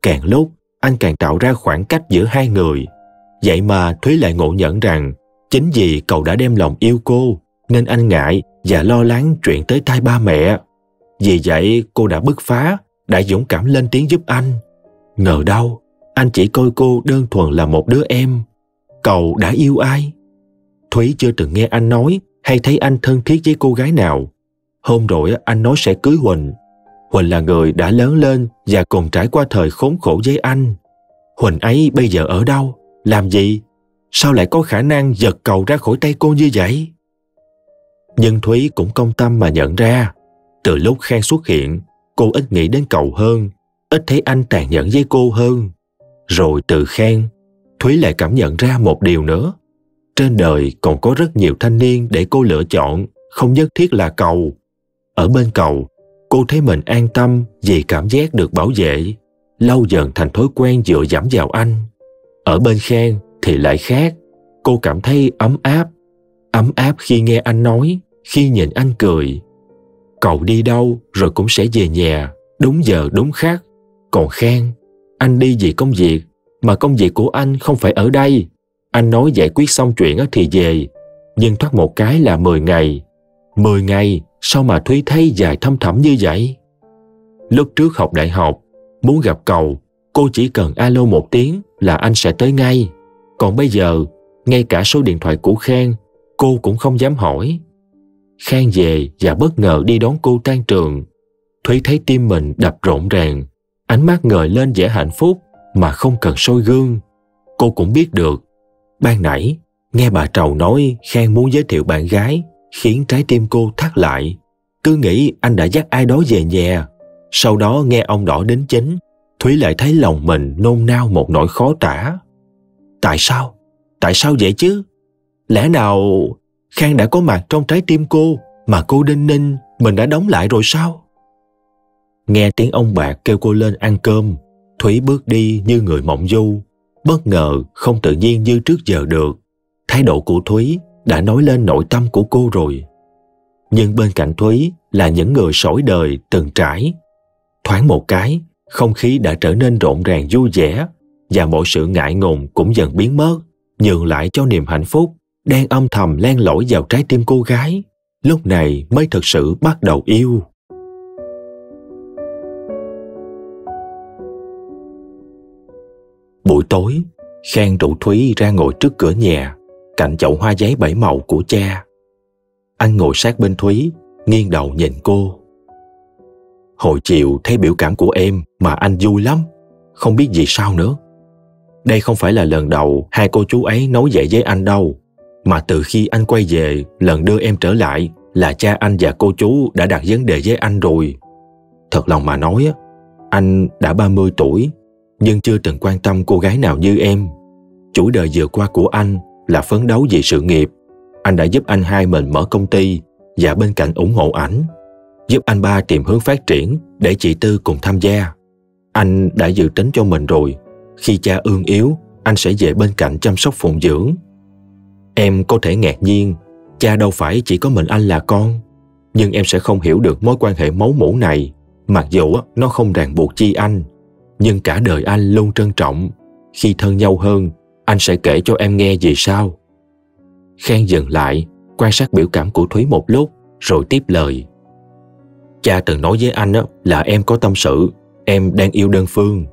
Càng lúc, anh càng tạo ra khoảng cách giữa hai người. Vậy mà Thúy lại ngộ nhận rằng chính vì cậu đã đem lòng yêu cô nên anh ngại và lo lắng chuyện tới tai ba mẹ. Vì vậy cô đã bứt phá, đã dũng cảm lên tiếng giúp anh. Ngờ đâu, anh chỉ coi cô đơn thuần là một đứa em. Cậu đã yêu ai? Thúy chưa từng nghe anh nói hay thấy anh thân thiết với cô gái nào. Hôm rồi anh nói sẽ cưới Huỳnh. Huỳnh là người đã lớn lên và cùng trải qua thời khốn khổ với anh. Huỳnh ấy bây giờ ở đâu? Làm gì? Sao lại có khả năng giật cầu ra khỏi tay cô như vậy? Nhưng Thúy cũng công tâm mà nhận ra. Từ lúc Khang xuất hiện, cô ít nghĩ đến cậu hơn, ít thấy anh tàn nhẫn với cô hơn. Rồi từ khen, Thúy lại cảm nhận ra một điều nữa. Trên đời còn có rất nhiều thanh niên để cô lựa chọn, không nhất thiết là cầu. Ở bên cầu, cô thấy mình an tâm vì cảm giác được bảo vệ, lâu dần thành thói quen dựa dẫm vào anh. Ở bên khen thì lại khác, cô cảm thấy ấm áp, ấm áp khi nghe anh nói, khi nhìn anh cười. Cậu đi đâu rồi cũng sẽ về nhà, đúng giờ đúng khác. Còn Khang, anh đi vì công việc, mà công việc của anh không phải ở đây. Anh nói giải quyết xong chuyện thì về, nhưng thoát một cái là 10 ngày. 10 ngày, sao mà Thúy thấy dài thâm thẳm như vậy? Lúc trước học đại học, muốn gặp cậu, cô chỉ cần alo một tiếng là anh sẽ tới ngay. Còn bây giờ, ngay cả số điện thoại của Khang, cô cũng không dám hỏi. Khang về và bất ngờ đi đón cô tan trường. Thúy thấy tim mình đập rộn ràng, ánh mắt ngời lên vẻ hạnh phúc mà không cần soi gương. Cô cũng biết được, ban nãy nghe bà Trầu nói Khang muốn giới thiệu bạn gái khiến trái tim cô thắt lại. Cứ nghĩ anh đã dắt ai đó về nhà. Sau đó nghe ông đỏ đến chính, Thúy lại thấy lòng mình nôn nao một nỗi khó tả. Tại sao? Tại sao vậy chứ? Lẽ nào Khang đã có mặt trong trái tim cô mà cô đinh ninh mình đã đóng lại rồi sao? Nghe tiếng ông bạc kêu cô lên ăn cơm, Thúy bước đi như người mộng du, bất ngờ không tự nhiên như trước giờ được. Thái độ của Thúy đã nói lên nội tâm của cô rồi. Nhưng bên cạnh Thúy là những người sỏi đời từng trải. Thoáng một cái, không khí đã trở nên rộn ràng vui vẻ và mọi sự ngại ngùng cũng dần biến mất, nhường lại cho niềm hạnh phúc đang âm thầm len lỏi vào trái tim cô gái. Lúc này mới thực sự bắt đầu yêu. Buổi tối, Khang rủ Thúy ra ngồi trước cửa nhà, cạnh chậu hoa giấy bảy màu của cha. Anh ngồi sát bên Thúy, nghiêng đầu nhìn cô. Hồi chiều thấy biểu cảm của em mà anh vui lắm, không biết vì sao nữa. Đây không phải là lần đầu hai cô chú ấy nói vậy với anh đâu, mà từ khi anh quay về lần đưa em trở lại là cha anh và cô chú đã đặt vấn đề với anh rồi. Thật lòng mà nói, anh đã 30 tuổi nhưng chưa từng quan tâm cô gái nào như em. Chủ đời vừa qua của anh là phấn đấu vì sự nghiệp. Anh đã giúp anh hai mình mở công ty và bên cạnh ủng hộ ảnh. Giúp anh ba tìm hướng phát triển để chị Tư cùng tham gia. Anh đã dự tính cho mình rồi. Khi cha ương yếu, anh sẽ về bên cạnh chăm sóc phụng dưỡng. Em có thể ngạc nhiên, cha đâu phải chỉ có mình anh là con. Nhưng em sẽ không hiểu được mối quan hệ máu mủ này, mặc dù nó không ràng buộc chi anh nhưng cả đời anh luôn trân trọng. Khi thân nhau hơn anh sẽ kể cho em nghe gì sao. Khen dừng lại quan sát biểu cảm của thúy một lúc rồi tiếp lời. Cha từng nói với anh là em có tâm sự em đang yêu đơn phương.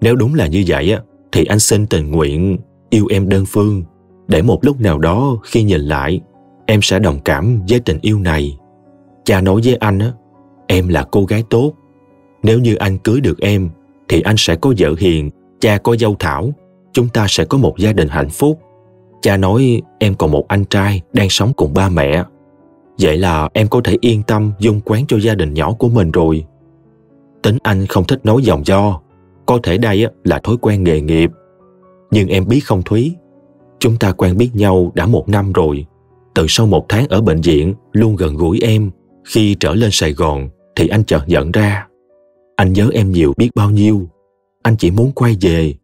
Nếu đúng là như vậy thì anh xin tình nguyện yêu em đơn phương để một lúc nào đó khi nhìn lại em sẽ đồng cảm với tình yêu này cha nói với anh em là cô gái tốt nếu như anh cưới được em thì anh sẽ có vợ hiền, cha có dâu thảo, chúng ta sẽ có một gia đình hạnh phúc. Cha nói em còn một anh trai đang sống cùng ba mẹ. Vậy là em có thể yên tâm dung quán cho gia đình nhỏ của mình rồi. Tính anh không thích nói dòng do, có thể đây là thói quen nghề nghiệp. Nhưng em biết không Thúy, chúng ta quen biết nhau đã một năm rồi. Từ sau một tháng ở bệnh viện luôn gần gũi em, khi trở lên Sài Gòn thì anh chợt nhận ra anh nhớ em nhiều biết bao nhiêu. Anh chỉ muốn quay về.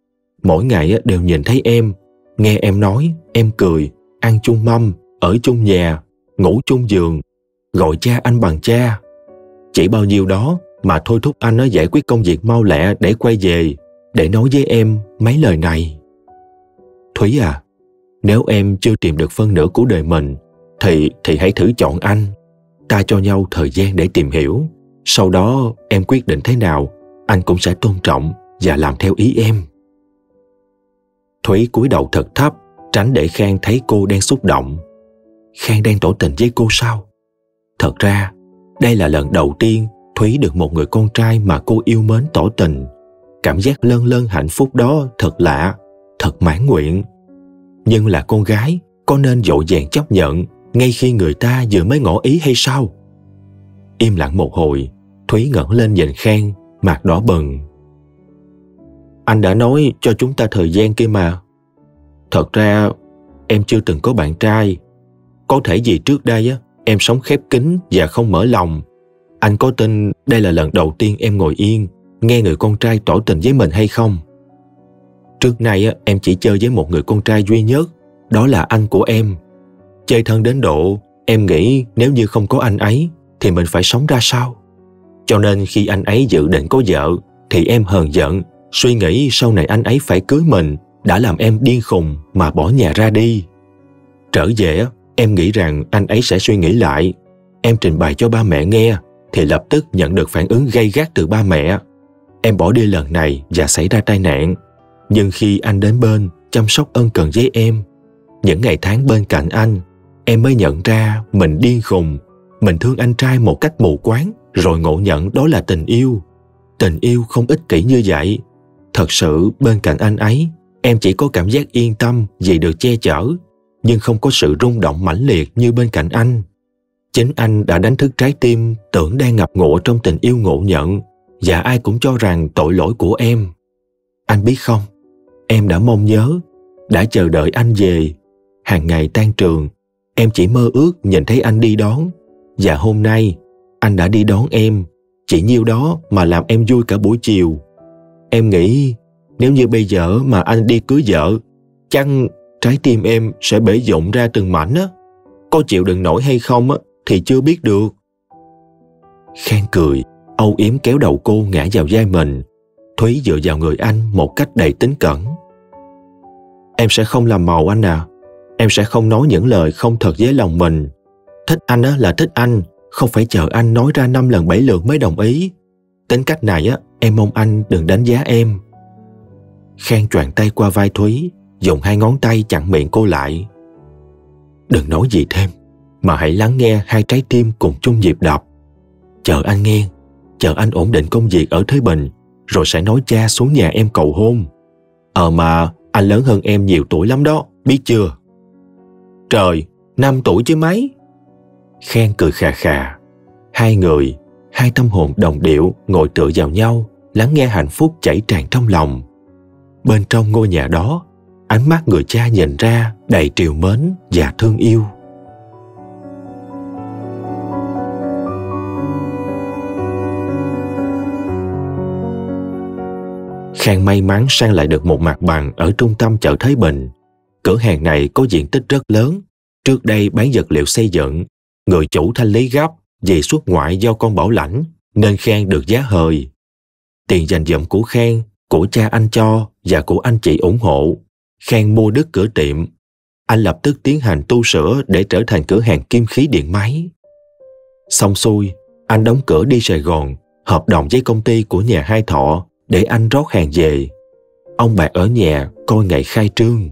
Mỗi ngày đều nhìn thấy em, nghe em nói, em cười ăn chung mâm, ở chung nhà, ngủ chung giường, gọi cha anh bằng cha. Chỉ bao nhiêu đó mà thôi thúc anh nó giải quyết công việc mau lẹ để quay về, để nói với em mấy lời này. Thúy à, nếu em chưa tìm được phân nửa của đời mình, thì thì hãy thử chọn anh. Ta cho nhau thời gian để tìm hiểu. Sau đó em quyết định thế nào, anh cũng sẽ tôn trọng và làm theo ý em. Thúy cúi đầu thật thấp, tránh để Khang thấy cô đang xúc động. Khang đang tỏ tình với cô sao? Thật ra, đây là lần đầu tiên Thúy được một người con trai mà cô yêu mến tỏ tình. Cảm giác lân lân hạnh phúc đó thật lạ, thật mãn nguyện. Nhưng là con gái, có nên dội dàng chấp nhận ngay khi người ta vừa mới ngỏ ý hay sao? Im lặng một hồi, Thúy ngẩng lên nhìn Khang, mặt đỏ bừng. Anh đã nói cho chúng ta thời gian kia mà. Thật ra, em chưa từng có bạn trai. Có thể gì trước đây á, em sống khép kín và không mở lòng. Anh có tin đây là lần đầu tiên em ngồi yên, nghe người con trai tỏ tình với mình hay không? Trước nay á, em chỉ chơi với một người con trai duy nhất, đó là anh của em. Chơi thân đến độ, em nghĩ nếu như không có anh ấy, thì mình phải sống ra sao? Cho nên khi anh ấy dự định có vợ, thì em hờn giận, suy nghĩ sau này anh ấy phải cưới mình, đã làm em điên khùng mà bỏ nhà ra đi. Trở về, em nghĩ rằng anh ấy sẽ suy nghĩ lại. Em trình bày cho ba mẹ nghe, thì lập tức nhận được phản ứng gay gắt từ ba mẹ. Em bỏ đi lần này và xảy ra tai nạn. Nhưng khi anh đến bên, chăm sóc ân cần với em, những ngày tháng bên cạnh anh, em mới nhận ra mình điên khùng, mình thương anh trai một cách mù quáng, rồi ngộ nhận đó là tình yêu. Tình yêu không ích kỷ như vậy. Thật sự bên cạnh anh ấy, em chỉ có cảm giác yên tâm vì được che chở, nhưng không có sự rung động mãnh liệt như bên cạnh anh. Chính anh đã đánh thức trái tim tưởng đang ngập ngụa trong tình yêu ngộ nhận và ai cũng cho rằng tội lỗi của em. Anh biết không, em đã mong nhớ, đã chờ đợi anh về. Hàng ngày tan trường, em chỉ mơ ước nhìn thấy anh đi đón. Và hôm nay, anh đã đi đón em. Chỉ nhiêu đó mà làm em vui cả buổi chiều. Em nghĩ nếu như bây giờ mà anh đi cưới vợ, chăng trái tim em sẽ bể rộng ra từng mảnh á. Có chịu đựng nổi hay không á thì chưa biết được. Khang cười, âu yếm kéo đầu cô ngã vào vai mình. Thúy dựa vào người anh một cách đầy tính cẩn. Em sẽ không làm màu anh à. Em sẽ không nói những lời không thật với lòng mình. Thích anh á là thích anh, không phải chờ anh nói ra năm lần bảy lượt mới đồng ý. Tính cách này á, em mong anh đừng đánh giá em. Khang choàng tay qua vai Thúy, dùng hai ngón tay chặn miệng cô lại. Đừng nói gì thêm, mà hãy lắng nghe hai trái tim cùng chung nhịp đập. Chờ anh nghe, chờ anh ổn định công việc ở Thới Bình, rồi sẽ nói cha xuống nhà em cầu hôn. Ờ mà, anh lớn hơn em nhiều tuổi lắm đó, biết chưa? Trời, năm tuổi chứ mấy? Khen cười khà khà. Hai người, hai tâm hồn đồng điệu ngồi tựa vào nhau, lắng nghe hạnh phúc chảy tràn trong lòng. Bên trong ngôi nhà đó, ánh mắt người cha nhìn ra đầy triều mến và thương yêu. Khang may mắn sang lại được một mặt bằng ở trung tâm chợ Thái Bình. Cửa hàng này có diện tích rất lớn. Trước đây bán vật liệu xây dựng, người chủ thanh lý gấp vì xuất ngoại do con bảo lãnh nên Khang được giá hời. Tiền dành dụm của Khang, của cha anh cho và của anh chị ủng hộ. Khang mua đất cửa tiệm. Anh lập tức tiến hành tu sửa để trở thành cửa hàng kim khí điện máy. Xong xuôi, anh đóng cửa đi Sài Gòn, hợp đồng với công ty của nhà hai thọ để anh rót hàng về. Ông bà ở nhà coi ngày khai trương.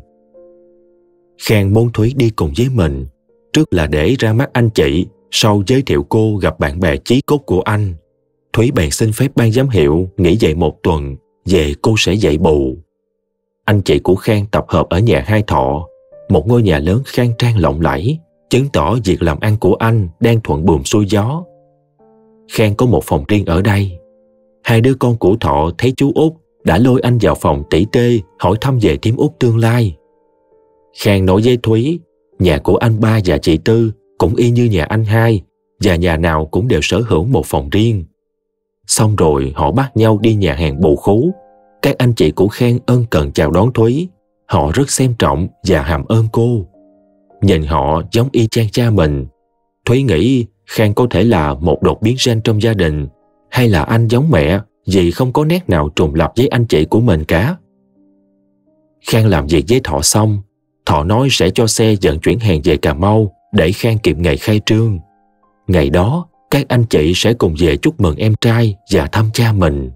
Khang muốn Thúy đi cùng với mình, trước là để ra mắt anh chị, sau giới thiệu cô gặp bạn bè chí cốt của anh. Thúy bèn xin phép ban giám hiệu nghỉ dạy một tuần, về cô sẽ dạy bù. Anh chị của Khang tập hợp ở nhà hai thọ, một ngôi nhà lớn khang trang lộng lẫy, chứng tỏ việc làm ăn của anh đang thuận buồm xuôi gió. Khang có một phòng riêng ở đây, hai đứa con của thọ thấy chú út đã lôi anh vào phòng tỉ tê hỏi thăm về thím út tương lai. Khang nói với thúy, nhà của anh ba và chị tư cũng y như nhà anh hai và nhà nào cũng đều sở hữu một phòng riêng. Xong rồi họ bắt nhau đi nhà hàng bù khú. Các anh chị của khang ân cần chào đón thúy. Họ rất xem trọng và hàm ơn cô. Nhìn họ giống y chang cha mình. Thúy nghĩ Khang có thể là một đột biến gen trong gia đình hay là anh giống mẹ vì không có nét nào trùng lập với anh chị của mình cả. Khang làm việc với Thọ xong, Thọ nói sẽ cho xe vận chuyển hàng về Cà Mau để Khang kịp ngày khai trương. Ngày đó, các anh chị sẽ cùng về chúc mừng em trai và thăm cha mình.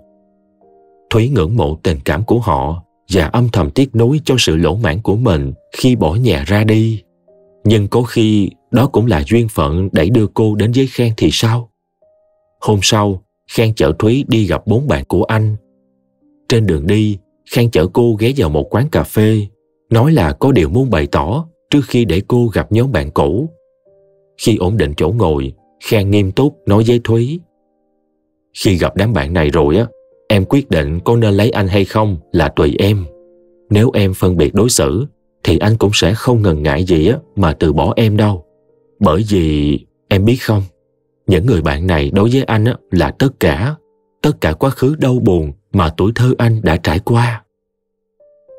Thúy ngưỡng mộ tình cảm của họ và âm thầm tiếc nuối cho sự lỗ mãn của mình khi bỏ nhà ra đi. Nhưng có khi đó cũng là duyên phận đẩy đưa cô đến với Khang thì sao? Hôm sau, Khang chở Thúy đi gặp bốn bạn của anh. Trên đường đi, Khang chở cô ghé vào một quán cà phê, nói là có điều muốn bày tỏ trước khi để cô gặp nhóm bạn cũ. Khi ổn định chỗ ngồi, Khang nghiêm túc nói với Thúy. Khi gặp đám bạn này rồi á, em quyết định có nên lấy anh hay không là tùy em. Nếu em phân biệt đối xử, thì anh cũng sẽ không ngần ngại gì á mà từ bỏ em đâu. Bởi vì em biết không, những người bạn này đối với anh là tất cả, tất cả quá khứ đau buồn mà tuổi thơ anh đã trải qua.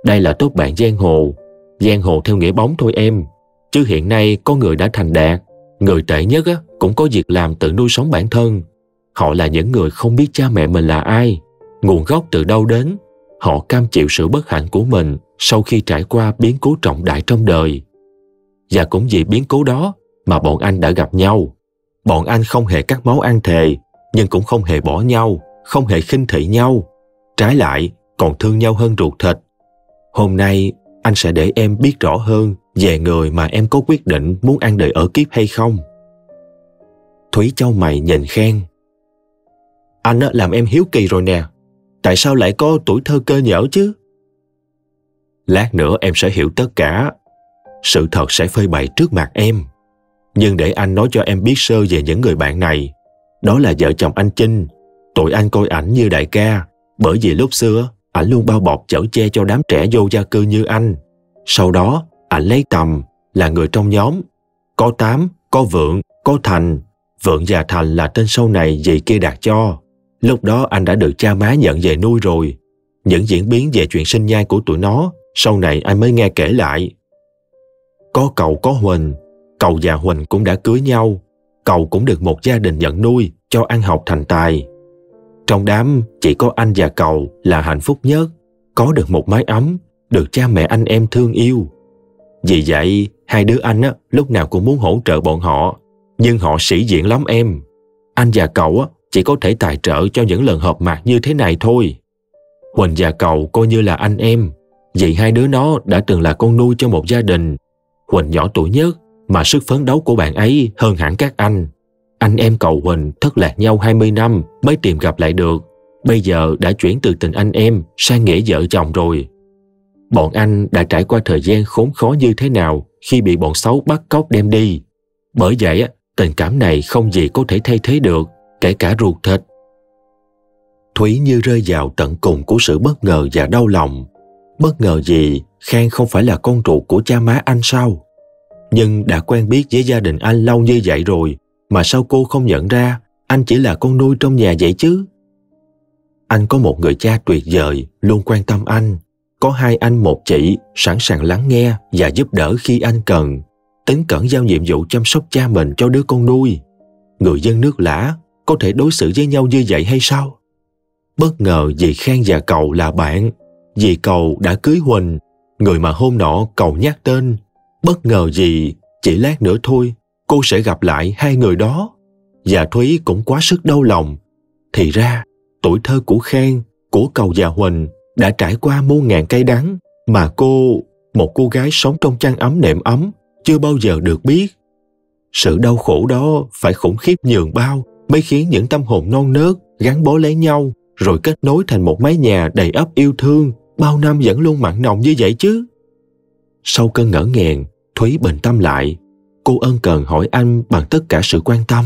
Đây là tốt bạn giang hồ, giang hồ theo nghĩa bóng thôi em, chứ hiện nay có người đã thành đạt, người tệ nhất cũng có việc làm tự nuôi sống bản thân. Họ là những người không biết cha mẹ mình là ai, nguồn gốc từ đâu đến. Họ cam chịu sự bất hạnh của mình sau khi trải qua biến cố trọng đại trong đời. Và cũng vì biến cố đó mà bọn anh đã gặp nhau. Bọn anh không hề cắt máu ăn thề, nhưng cũng không hề bỏ nhau, không hề khinh thị nhau. Trái lại, còn thương nhau hơn ruột thịt. Hôm nay, anh sẽ để em biết rõ hơn về người mà em có quyết định muốn ăn đời ở kiếp hay không. Thúy Châu mày nhìn khen. Anh làm em hiếu kỳ rồi nè. Tại sao lại có tuổi thơ cơ nhở chứ? Lát nữa em sẽ hiểu tất cả. Sự thật sẽ phơi bày trước mặt em. Nhưng để anh nói cho em biết sơ về những người bạn này. Đó là vợ chồng anh Trinh, Tụi anh coi ảnh như đại ca. Bởi vì lúc xưa, ảnh luôn bao bọc chở che cho đám trẻ vô gia cư như anh. Sau đó, ảnh lấy tầm, là người trong nhóm. Có Tám, có Vượng, có Thành, Vượng và Thành là tên sau này dì kia đặt cho. Lúc đó anh đã được cha má nhận về nuôi rồi. Những diễn biến về chuyện sinh nhai của tụi nó, sau này anh mới nghe kể lại. Có cậu có Huỳnh, cầu và Huỳnh cũng đã cưới nhau. cầu cũng được một gia đình nhận nuôi, cho ăn học thành tài. Trong đám, chỉ có anh và cầu là hạnh phúc nhất, có được một mái ấm, được cha mẹ anh em thương yêu. Vì vậy, hai đứa anh á, lúc nào cũng muốn hỗ trợ bọn họ nhưng họ sĩ diện lắm em. Anh và cậu á, chỉ có thể tài trợ cho những lần họp mặt như thế này thôi. Huỳnh và cậu coi như là anh em, vì hai đứa nó đã từng là con nuôi cho một gia đình. Huỳnh nhỏ tuổi nhất, mà sức phấn đấu của bạn ấy hơn hẳn các anh. Anh em cậu Huỳnh thất lạc nhau 20 năm mới tìm gặp lại được. Bây giờ đã chuyển từ tình anh em sang nghĩa vợ chồng rồi. Bọn anh đã trải qua thời gian khốn khó như thế nào khi bị bọn xấu bắt cóc đem đi. Bởi vậy, Tình cảm này không gì có thể thay thế được, kể cả ruột thịt. Thúy như rơi vào tận cùng của sự bất ngờ và đau lòng. Bất ngờ gì Khang không phải là con ruột của cha má anh sao? Nhưng đã quen biết với gia đình anh lâu như vậy rồi, mà sao cô không nhận ra anh chỉ là con nuôi trong nhà vậy chứ? Anh có một người cha tuyệt vời, luôn quan tâm anh. Có hai anh một chị, sẵn sàng lắng nghe và giúp đỡ khi anh cần tính cẩn giao nhiệm vụ chăm sóc cha mình cho đứa con nuôi. Người dân nước lã có thể đối xử với nhau như vậy hay sao? Bất ngờ dì Khang và cậu là bạn, dì cậu đã cưới Huỳnh, người mà hôm nọ cậu nhắc tên. Bất ngờ gì, chỉ lát nữa thôi, cô sẽ gặp lại hai người đó. Và Thúy cũng quá sức đau lòng. Thì ra, tuổi thơ của Khang, của cầu và Huỳnh đã trải qua muôn ngàn cây đắng mà cô, một cô gái sống trong chăn ấm nệm ấm, chưa bao giờ được biết. Sự đau khổ đó phải khủng khiếp nhường bao mới khiến những tâm hồn non nớt gắn bó lấy nhau rồi kết nối thành một mái nhà đầy ấp yêu thương bao năm vẫn luôn mặn nồng như vậy chứ. Sau cơn ngỡ ngàng, Thúy bình tâm lại. Cô ân cần hỏi anh bằng tất cả sự quan tâm.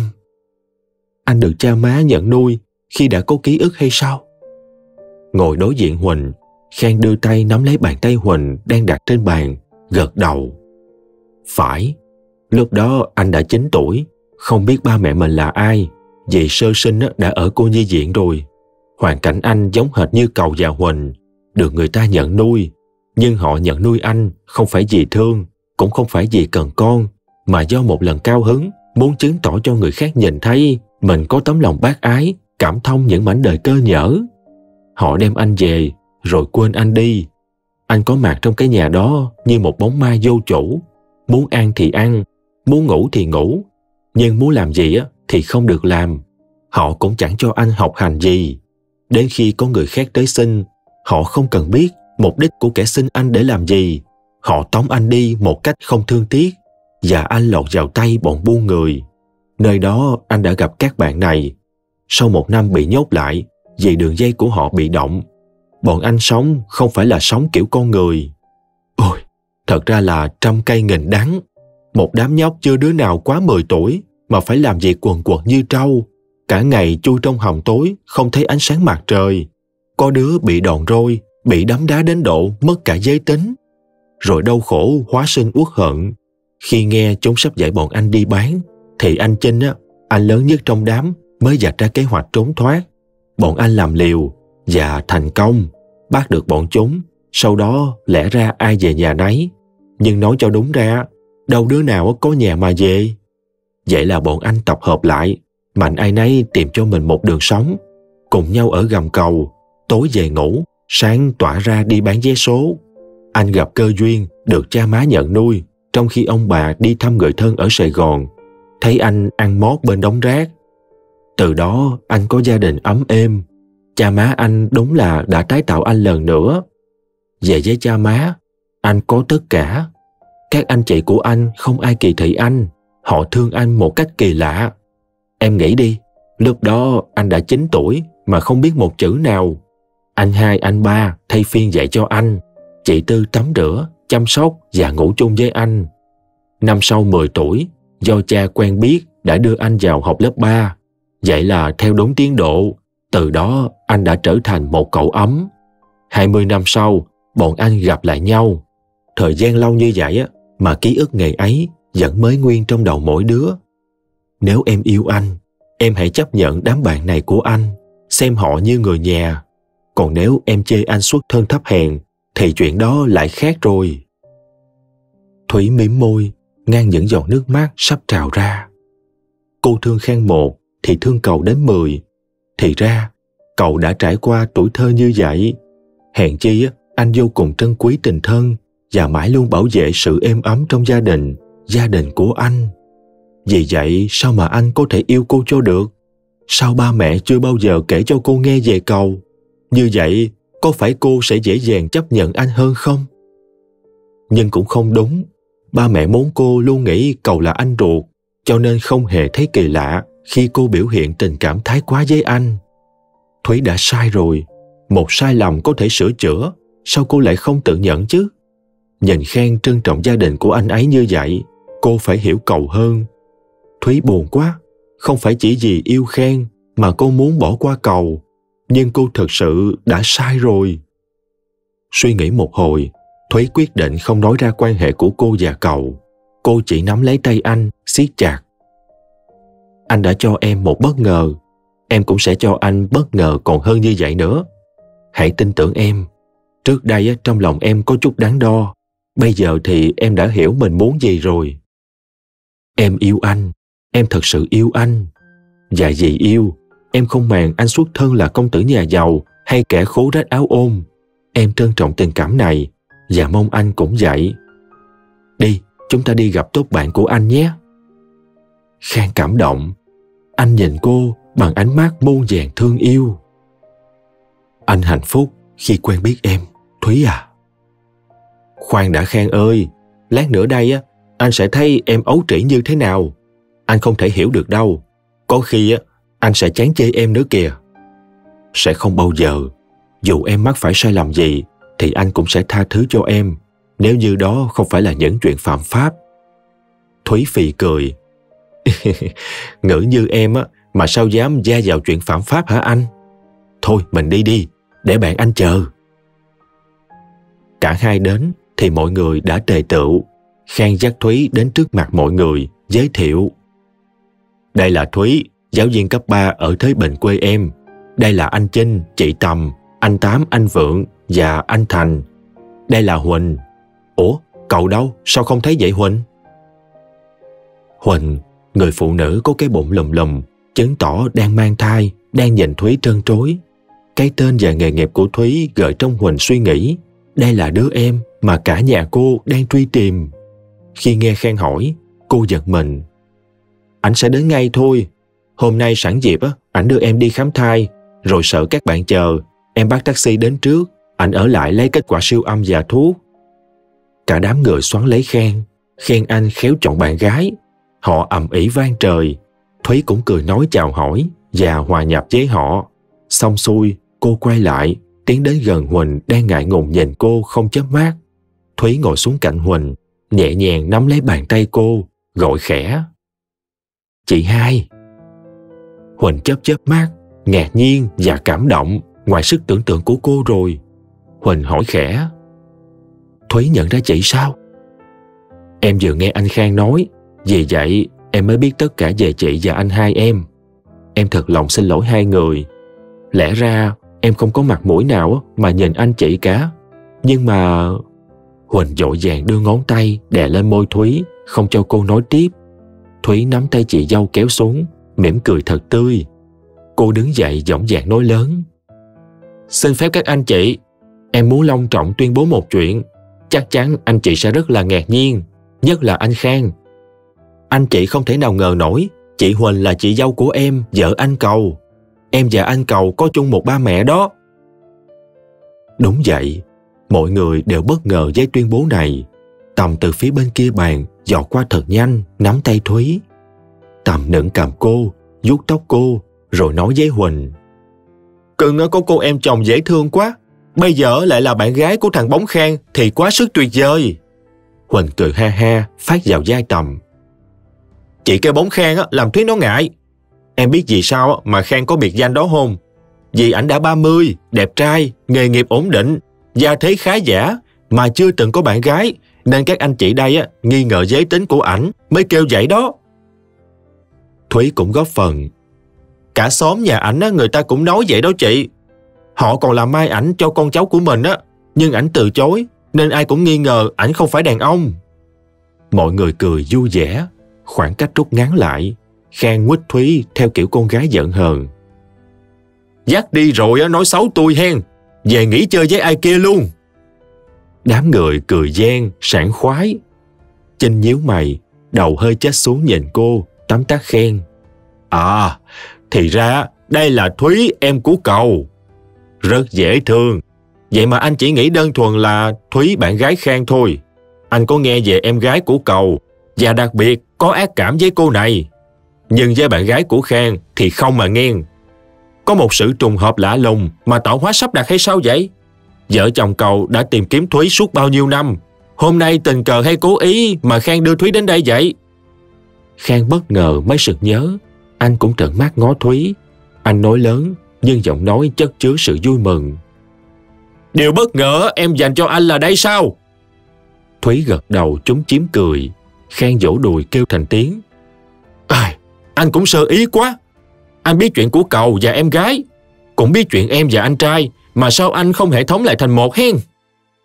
Anh được cha má nhận nuôi khi đã có ký ức hay sao? Ngồi đối diện Huỳnh, Khang đưa tay nắm lấy bàn tay Huỳnh đang đặt trên bàn, gật đầu. Phải, lúc đó anh đã 9 tuổi, không biết ba mẹ mình là ai, vì sơ sinh đã ở cô nhi viện rồi. Hoàn cảnh anh giống hệt như cầu và Huỳnh, được người ta nhận nuôi. Nhưng họ nhận nuôi anh không phải vì thương, cũng không phải vì cần con, mà do một lần cao hứng, muốn chứng tỏ cho người khác nhìn thấy mình có tấm lòng bác ái, cảm thông những mảnh đời cơ nhở. Họ đem anh về, rồi quên anh đi. Anh có mặt trong cái nhà đó như một bóng ma vô chủ. Muốn ăn thì ăn, muốn ngủ thì ngủ. Nhưng muốn làm gì thì không được làm. Họ cũng chẳng cho anh học hành gì. Đến khi có người khác tới xin, họ không cần biết mục đích của kẻ xin anh để làm gì. Họ tống anh đi một cách không thương tiếc và anh lọt vào tay bọn buôn người. Nơi đó anh đã gặp các bạn này. Sau một năm bị nhốt lại vì đường dây của họ bị động, bọn anh sống không phải là sống kiểu con người. Ôi, thật ra là trăm cây nghìn đắng. Một đám nhóc chưa đứa nào quá 10 tuổi mà phải làm việc quần quật như trâu. Cả ngày chui trong hòng tối, không thấy ánh sáng mặt trời. Có đứa bị đòn roi, bị đấm đá đến độ mất cả giới tính. Rồi đau khổ hóa sinh uất hận. Khi nghe chúng sắp dạy bọn anh đi bán, thì anh Chinh á, anh lớn nhất trong đám mới dạch ra kế hoạch trốn thoát. Bọn anh làm liều và thành công, bắt được bọn chúng. Sau đó lẽ ra ai về nhà nấy. Nhưng nói cho đúng ra, đâu đứa nào có nhà mà về. Vậy là bọn anh tập hợp lại, mạnh ai nấy tìm cho mình một đường sống, cùng nhau ở gầm cầu, tối về ngủ, sáng tỏa ra đi bán vé số. Anh gặp cơ duyên được cha má nhận nuôi, trong khi ông bà đi thăm người thân ở Sài Gòn, thấy anh ăn mót bên đống rác. Từ đó anh có gia đình ấm êm, cha má anh đúng là đã tái tạo anh lần nữa. Về với cha má, anh có tất cả. Các anh chị của anh không ai kỳ thị anh, họ thương anh một cách kỳ lạ. Em nghĩ đi, lúc đó anh đã 9 tuổi mà không biết một chữ nào. Anh hai, anh ba thay phiên dạy cho anh. Chị Tư tắm rửa, chăm sóc và ngủ chung với anh. Năm sau 10 tuổi, do cha quen biết đã đưa anh vào học lớp 3. Vậy là theo đúng tiến độ, từ đó anh đã trở thành một cậu ấm. 20 năm sau, bọn anh gặp lại nhau. Thời gian lâu như vậy mà ký ức ngày ấy vẫn mới nguyên trong đầu mỗi đứa. Nếu em yêu anh, em hãy chấp nhận đám bạn này của anh, xem họ như người nhà. Còn nếu em chê anh xuất thân thấp hèn, thì chuyện đó lại khác rồi. Thủy mỉm môi, ngang những giọt nước mắt sắp trào ra. Cô thương khen một thì thương cậu đến mười. Thì ra, cậu đã trải qua tuổi thơ như vậy. Hèn chi anh vô cùng trân quý tình thân và mãi luôn bảo vệ sự êm ấm trong gia đình, gia đình của anh. Vì vậy sao mà anh có thể yêu cô cho được? Sao ba mẹ chưa bao giờ kể cho cô nghe về cậu? Như vậy, có phải cô sẽ dễ dàng chấp nhận anh hơn không? Nhưng cũng không đúng. Ba mẹ muốn cô luôn nghĩ cậu là anh ruột, cho nên không hề thấy kỳ lạ khi cô biểu hiện tình cảm thái quá với anh. Thúy đã sai rồi, một sai lầm có thể sửa chữa, sao cô lại không tự nhận chứ? Nhìn khen trân trọng gia đình của anh ấy như vậy, cô phải hiểu cậu hơn. Thúy buồn quá, không phải chỉ vì yêu khen mà cô muốn bỏ qua cầu, nhưng cô thật sự đã sai rồi. Suy nghĩ một hồi, Thúy quyết định không nói ra quan hệ của cô và cậu. Cô chỉ nắm lấy tay anh, siết chặt. Anh đã cho em một bất ngờ, em cũng sẽ cho anh bất ngờ còn hơn như vậy nữa. Hãy tin tưởng em. Trước đây trong lòng em có chút đáng đo, bây giờ thì em đã hiểu mình muốn gì rồi. Em yêu anh, em thật sự yêu anh. Và vì yêu, em không màng anh xuất thân là công tử nhà giàu hay kẻ khố rách áo ôm. Em trân trọng tình cảm này và mong anh cũng vậy. Đi, chúng ta đi gặp tốt bạn của anh nhé. Khang cảm động. Anh nhìn cô bằng ánh mắt muôn vàng thương yêu. Anh hạnh phúc khi quen biết em, Thúy à. Khoan đã Khang ơi, lát nữa đây á, anh sẽ thấy em ấu trĩ như thế nào. Anh không thể hiểu được đâu. Có khi á, anh sẽ chán chê em nữa kìa. Sẽ không bao giờ. Dù em mắc phải sai lầm gì, thì anh cũng sẽ tha thứ cho em, nếu như đó không phải là những chuyện phạm pháp. Thúy Phi cười. Ngữ như em á, mà sao dám gia vào chuyện phạm pháp hả anh? Thôi mình đi đi, để bạn anh chờ. Cả hai đến thì mọi người đã tề tựu. Khang dắt Thúy đến trước mặt mọi người, giới thiệu. Đây là Thúy, giáo viên cấp 3 ở Thới Bình quê em. Đây là anh Chinh, chị Tầm, anh Tám, anh Vượng và anh Thành. Đây là Huỳnh. Ủa, Cậu đâu? Sao không thấy vậy Huỳnh? Huỳnh, người phụ nữ có cái bụng lùm lùm, chứng tỏ đang mang thai, đang nhìn Thúy trân trối. Cái tên và nghề nghiệp của Thúy gợi trong Huỳnh suy nghĩ, đây là đứa em mà cả nhà cô đang truy tìm. Khi nghe khen hỏi, cô giật mình. Anh sẽ đến ngay thôi. Hôm nay sẵn dịp, á, ảnh đưa em đi khám thai, rồi sợ các bạn chờ. Em bắt taxi đến trước, anh ở lại lấy kết quả siêu âm và thuốc. Cả đám người xoắn lấy khen, khen anh khéo chọn bạn gái. Họ ầm ĩ vang trời. Thúy cũng cười nói chào hỏi và hòa nhập với họ. Xong xuôi, cô quay lại, tiến đến gần Huỳnh đang ngại ngùng nhìn cô không chớp mắt. Thúy ngồi xuống cạnh Huỳnh, nhẹ nhàng nắm lấy bàn tay cô, gọi khẽ. Chị hai. Huỳnh chớp chớp mắt, ngạc nhiên và cảm động ngoài sức tưởng tượng của cô rồi. Huỳnh hỏi khẽ. Thúy nhận ra chị sao? Em vừa nghe anh Khang nói, vì vậy em mới biết tất cả về chị và anh hai em. Em thật lòng xin lỗi hai người. Lẽ ra em không có mặt mũi nào mà nhìn anh chị cả. Nhưng mà... Huỳnh dội vàng đưa ngón tay đè lên môi Thúy, không cho cô nói tiếp. Thúy nắm tay chị dâu kéo xuống, mỉm cười thật tươi. Cô đứng dậy giọng dạc nói lớn. Xin phép các anh chị, em muốn long trọng tuyên bố một chuyện. Chắc chắn anh chị sẽ rất là ngạc nhiên, nhất là anh Khang. Anh chị không thể nào ngờ nổi, chị Huỳnh là chị dâu của em, vợ anh Cầu. Em và anh Cầu có chung một ba mẹ đó. Đúng vậy, mọi người đều bất ngờ với tuyên bố này. Tầm từ phía bên kia bàn dọt qua thật nhanh, nắm tay Thúy. Tầm nựng cầm cô, vuốt tóc cô, rồi nói với Huỳnh. Cưng ờ, có cô em chồng dễ thương quá. Bây giờ lại là bạn gái của thằng Bóng Khang thì quá sức tuyệt vời. Huỳnh cười ha ha, phát vào vai tầm. Chị kêu Bóng Khang ờ, làm Thúy nó ngại. Em biết vì sao ờ, mà Khang có biệt danh đó không? Vì ảnh đã 30, đẹp trai, nghề nghiệp ổn định, gia thế khá giả, mà chưa từng có bạn gái, nên các anh chị đây á, nghi ngờ giới tính của ảnh mới kêu vậy đó. Thúy cũng góp phần. Cả xóm nhà ảnh á, người ta cũng nói vậy đó chị. Họ còn làm mai ảnh cho con cháu của mình á, nhưng ảnh từ chối, nên ai cũng nghi ngờ ảnh không phải đàn ông. Mọi người cười vui vẻ, khoảng cách rút ngắn lại, khen quýt Thúy theo kiểu con gái giận hờn. Dắt đi rồi á nói xấu tôi hen, về nghỉ chơi với ai kia luôn. Đám người cười gian, sảng khoái. Chinh nhíu mày, đầu hơi chết xuống nhìn cô, Tấm tắc khen. À, thì ra đây là Thúy em của cầu. Rất dễ thương. Vậy mà anh chỉ nghĩ đơn thuần là Thúy bạn gái Khang thôi. Anh có nghe về em gái của cầu và đặc biệt có ác cảm với cô này. Nhưng với bạn gái của Khang thì không mà nghe. Có một sự trùng hợp lạ lùng mà tạo hóa sắp đặt hay sao vậy? Vợ chồng cậu đã tìm kiếm Thúy suốt bao nhiêu năm. Hôm nay tình cờ hay cố ý mà Khang đưa Thúy đến đây vậy? Khang bất ngờ mới sực nhớ. Anh cũng trợn mắt ngó Thúy. Anh nói lớn nhưng giọng nói chất chứa sự vui mừng. Điều bất ngờ em dành cho anh là đây sao? Thúy gật đầu chúng chiếm cười. Khang vỗ đùi kêu thành tiếng. À, anh cũng sơ ý quá. Anh biết chuyện của cậu và em gái. Cũng biết chuyện em và anh trai. Mà sao anh không hệ thống lại thành một hen?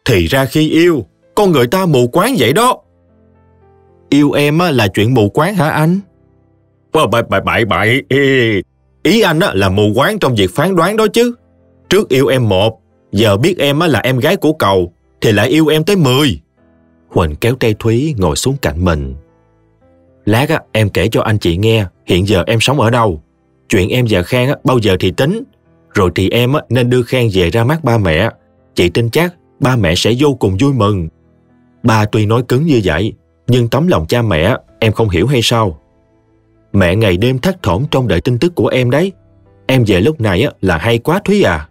Thì ra khi yêu, con người ta mù quáng vậy đó. Yêu em là chuyện mù quáng hả anh? Bậy bậy bậy bậy. Ý anh là mù quáng trong việc phán đoán đó chứ. Trước yêu em một, giờ biết em là em gái của cậu, thì lại yêu em tới mười. Huỳnh kéo tay Thúy ngồi xuống cạnh mình. Lát á, em kể cho anh chị nghe hiện giờ em sống ở đâu. Chuyện em và Khang á, bao giờ thì tính. Rồi thì em á, nên đưa Khang về ra mắt ba mẹ. Chị tin chắc ba mẹ sẽ vô cùng vui mừng. Ba tuy nói cứng như vậy, nhưng tấm lòng cha mẹ em không hiểu hay sao. Mẹ ngày đêm thất thỏm trong đợi tin tức của em đấy. Em về lúc này á, là hay quá Thúy à.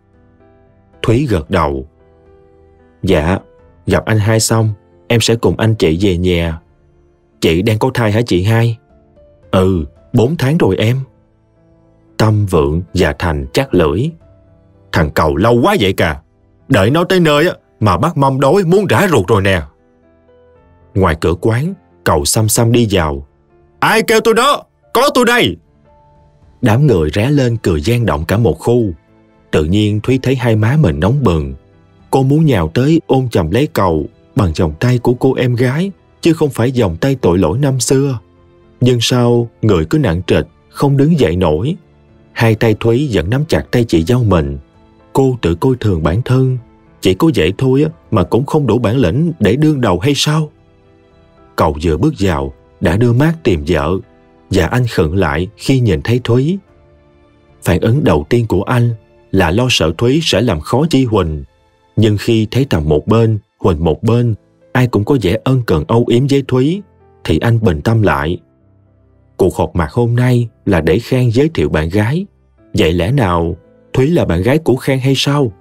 Thúy gật đầu. Dạ, gặp anh hai xong, em sẽ cùng anh chị về nhà. Chị đang có thai hả chị hai? Ừ, bốn tháng rồi em. Tâm Vượng và Thành chắc lưỡi. Thằng cầu lâu quá vậy cả. Đợi nó tới nơi á, mà bắt mâm đói muốn rã ruột rồi nè. Ngoài cửa quán, cầu xăm xăm đi vào. Ai kêu tôi đó? Có tôi đây! Đám người ré lên cười gian động cả một khu. Tự nhiên Thúy thấy hai má mình nóng bừng. Cô muốn nhào tới ôm chầm lấy cầu, bằng vòng tay của cô em gái, chứ không phải vòng tay tội lỗi năm xưa. Nhưng sao người cứ nặng trịch, không đứng dậy nổi. Hai tay Thúy vẫn nắm chặt tay chị dâu mình. Cô tự coi thường bản thân, chỉ có vậy thôi mà cũng không đủ bản lĩnh để đương đầu hay sao? Cậu vừa bước vào, đã đưa mắt tìm vợ, và anh khựng lại khi nhìn thấy Thúy. Phản ứng đầu tiên của anh là lo sợ Thúy sẽ làm khó Chi Huỳnh. Nhưng khi thấy Tầm một bên, Huỳnh một bên, ai cũng có vẻ ân cần âu yếm với Thúy, thì anh bình tâm lại. Cuộc họp mặt hôm nay là để Khang giới thiệu bạn gái. Vậy lẽ nào Thúy là bạn gái của Khang hay sao?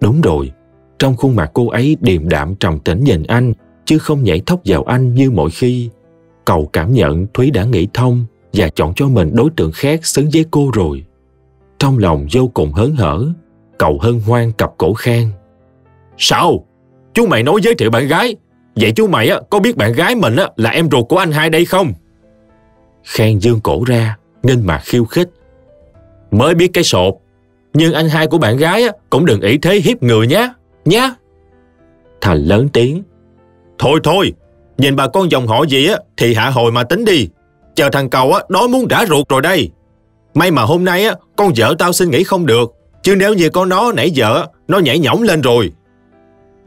Đúng rồi, trong khuôn mặt cô ấy điềm đạm trầm tĩnh nhìn anh, chứ không nhảy thóc vào anh như mọi khi. Cậu cảm nhận Thúy đã nghĩ thông và chọn cho mình đối tượng khác xứng với cô rồi. Trong lòng vô cùng hớn hở, cậu hân hoan cặp cổ Khang. Sao? Chú mày nói giới thiệu bạn gái. Vậy chú mày á, có biết bạn gái mình á, là em ruột của anh hai đây không? Khang dương cổ ra, nên mà khiêu khích. Mới biết cái sột, nhưng anh hai của bạn gái á, cũng đừng ý thế hiếp người nhé, nhá. Thành lớn tiếng. Thôi thôi, nhìn bà con dòng họ gì á, thì hạ hồi mà tính đi. Chờ thằng cầu á, đói muốn rã ruột rồi đây. May mà hôm nay á, con vợ tao xin nghỉ không được, chứ nếu như con nó nãy giờ nó nhảy nhõng lên rồi.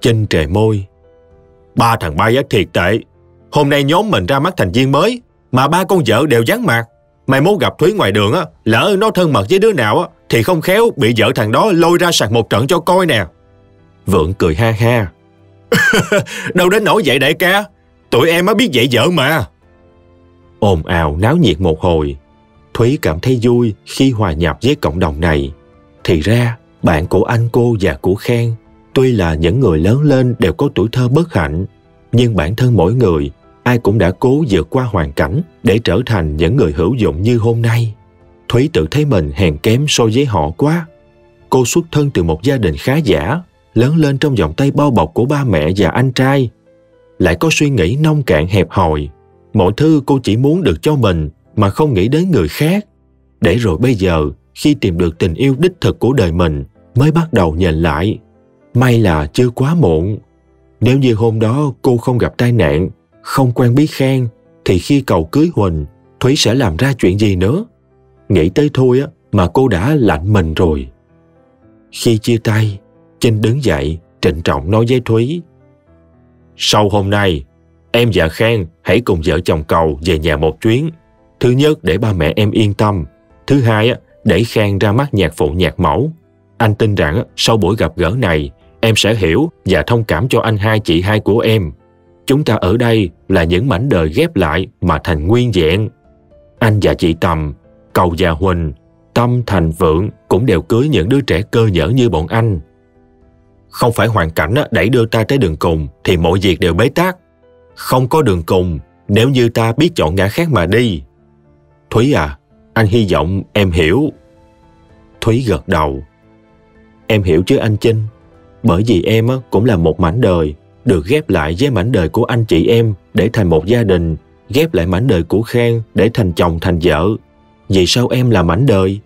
Chinh trề môi. Ba thằng bay á thiệt tệ. Hôm nay nhóm mình ra mắt thành viên mới, mà ba con vợ đều vắng mặt. Mày muốn gặp Thúy ngoài đường á, lỡ nó thân mật với đứa nào á, thì không khéo bị vợ thằng đó lôi ra sạc một trận cho coi nè. Vượng cười ha ha. Đâu đến nổi vậy đại ca, tụi em mới biết dạy vợ mà. Ồn ào náo nhiệt một hồi, Thúy cảm thấy vui khi hòa nhập với cộng đồng này. Thì ra, bạn của anh cô và của Khen, tuy là những người lớn lên đều có tuổi thơ bất hạnh, nhưng bản thân mỗi người, ai cũng đã cố vượt qua hoàn cảnh để trở thành những người hữu dụng như hôm nay. Thúy tự thấy mình hèn kém so với họ quá. Cô xuất thân từ một gia đình khá giả, lớn lên trong vòng tay bao bọc của ba mẹ và anh trai. Lại có suy nghĩ nông cạn hẹp hòi. Mọi thứ cô chỉ muốn được cho mình mà không nghĩ đến người khác. Để rồi bây giờ, khi tìm được tình yêu đích thực của đời mình, mới bắt đầu nhìn lại. May là chưa quá muộn. Nếu như hôm đó cô không gặp tai nạn, không quen biết khen, thì khi cầu cưới Huỳnh, Thúy sẽ làm ra chuyện gì nữa? Nghĩ tới thôi á, mà cô đã lạnh mình rồi. Khi chia tay, Chinh đứng dậy, trịnh trọng nói với Thúy. Sau hôm nay, em và Khang hãy cùng vợ chồng cầu về nhà một chuyến. Thứ nhất để ba mẹ em yên tâm. Thứ hai, để Khang ra mắt nhạc phụ nhạc mẫu. Anh tin rằng sau buổi gặp gỡ này, em sẽ hiểu và thông cảm cho anh hai chị hai của em. Chúng ta ở đây là những mảnh đời ghép lại mà thành nguyên vẹn. Anh và chị Tầm, Cầu và Huỳnh, Tâm Thành Vượng cũng đều cưới những đứa trẻ cơ nhở như bọn anh. Không phải hoàn cảnh đẩy đưa ta tới đường cùng thì mọi việc đều bế tắc. Không có đường cùng nếu như ta biết chọn ngã khác mà đi. Thúy à, anh hy vọng em hiểu. Thúy gật đầu. Em hiểu chứ anh Chinh. Bởi vì em cũng là một mảnh đời, được ghép lại với mảnh đời của anh chị em để thành một gia đình, ghép lại mảnh đời của Khang để thành chồng thành vợ. Vì sao em là mảnh đời?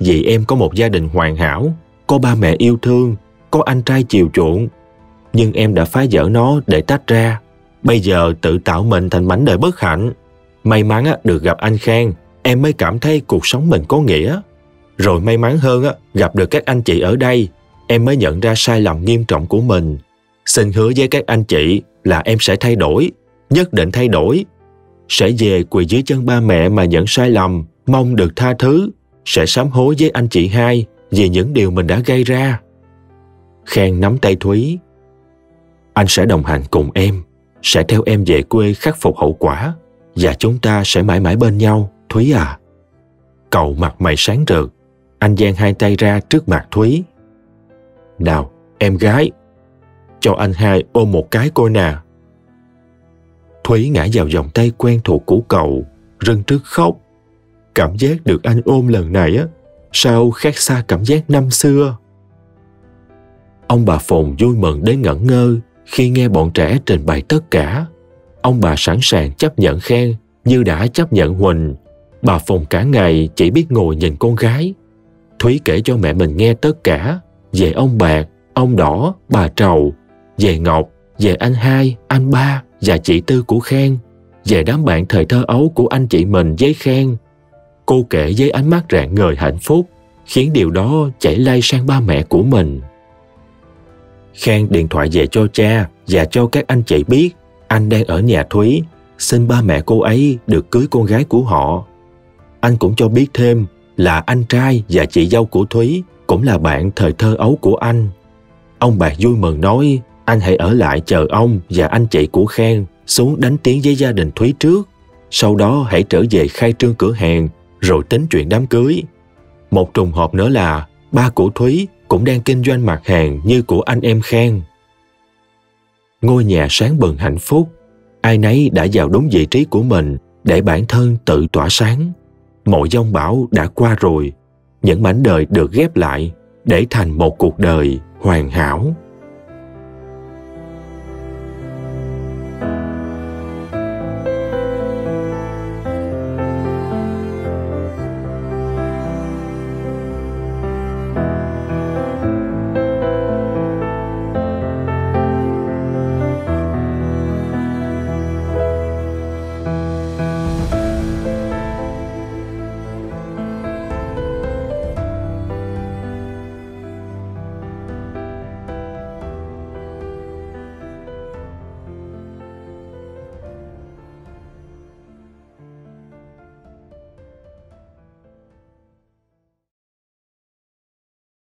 Vì em có một gia đình hoàn hảo, có ba mẹ yêu thương, có anh trai chiều chuộng. Nhưng em đã phá vỡ nó để tách ra. Bây giờ tự tạo mình thành mảnh đời bất hạnh. May mắn được gặp anh Khang, em mới cảm thấy cuộc sống mình có nghĩa. Rồi may mắn hơn gặp được các anh chị ở đây, em mới nhận ra sai lầm nghiêm trọng của mình. Xin hứa với các anh chị là em sẽ thay đổi, nhất định thay đổi. Sẽ về quỳ dưới chân ba mẹ mà nhận sai lầm, mong được tha thứ, sẽ sám hối với anh chị hai vì những điều mình đã gây ra. Khen nắm tay Thúy. Anh sẽ đồng hành cùng em, sẽ theo em về quê khắc phục hậu quả và chúng ta sẽ mãi mãi bên nhau, Thúy à. Cậu mặt mày sáng rực, anh giang hai tay ra trước mặt Thúy. Nào, em gái, cho anh hai ôm một cái coi nè. Thúy ngã vào vòng tay quen thuộc của cậu, rưng trước khóc. Cảm giác được anh ôm lần này á, sao khác xa cảm giác năm xưa. Ông bà Phùng vui mừng đến ngẩn ngơ khi nghe bọn trẻ trình bày tất cả. Ông bà sẵn sàng chấp nhận khen như đã chấp nhận Huỳnh. Bà Phùng cả ngày chỉ biết ngồi nhìn con gái. Thúy kể cho mẹ mình nghe tất cả về ông Bạc, ông Đỏ, bà Trầu, về Ngọc, về anh hai, anh ba và chị Tư của Khang, về đám bạn thời thơ ấu của anh chị mình với Khang. Cô kể với ánh mắt rạng ngời hạnh phúc, khiến điều đó chảy lây sang ba mẹ của mình. Khang điện thoại về cho cha và cho các anh chị biết anh đang ở nhà Thúy, xin ba mẹ cô ấy được cưới con gái của họ. Anh cũng cho biết thêm là anh trai và chị dâu của Thúy cũng là bạn thời thơ ấu của anh. Ông bà vui mừng nói anh hãy ở lại chờ ông và anh chị của Khang xuống đánh tiếng với gia đình Thúy trước. Sau đó hãy trở về khai trương cửa hàng rồi tính chuyện đám cưới. Một trùng hợp nữa là ba của Thúy cũng đang kinh doanh mặt hàng như của anh em Khang. Ngôi nhà sáng bừng hạnh phúc, ai nấy đã vào đúng vị trí của mình để bản thân tự tỏa sáng. Mọi dông bão đã qua rồi, những mảnh đời được ghép lại để thành một cuộc đời hoàn hảo.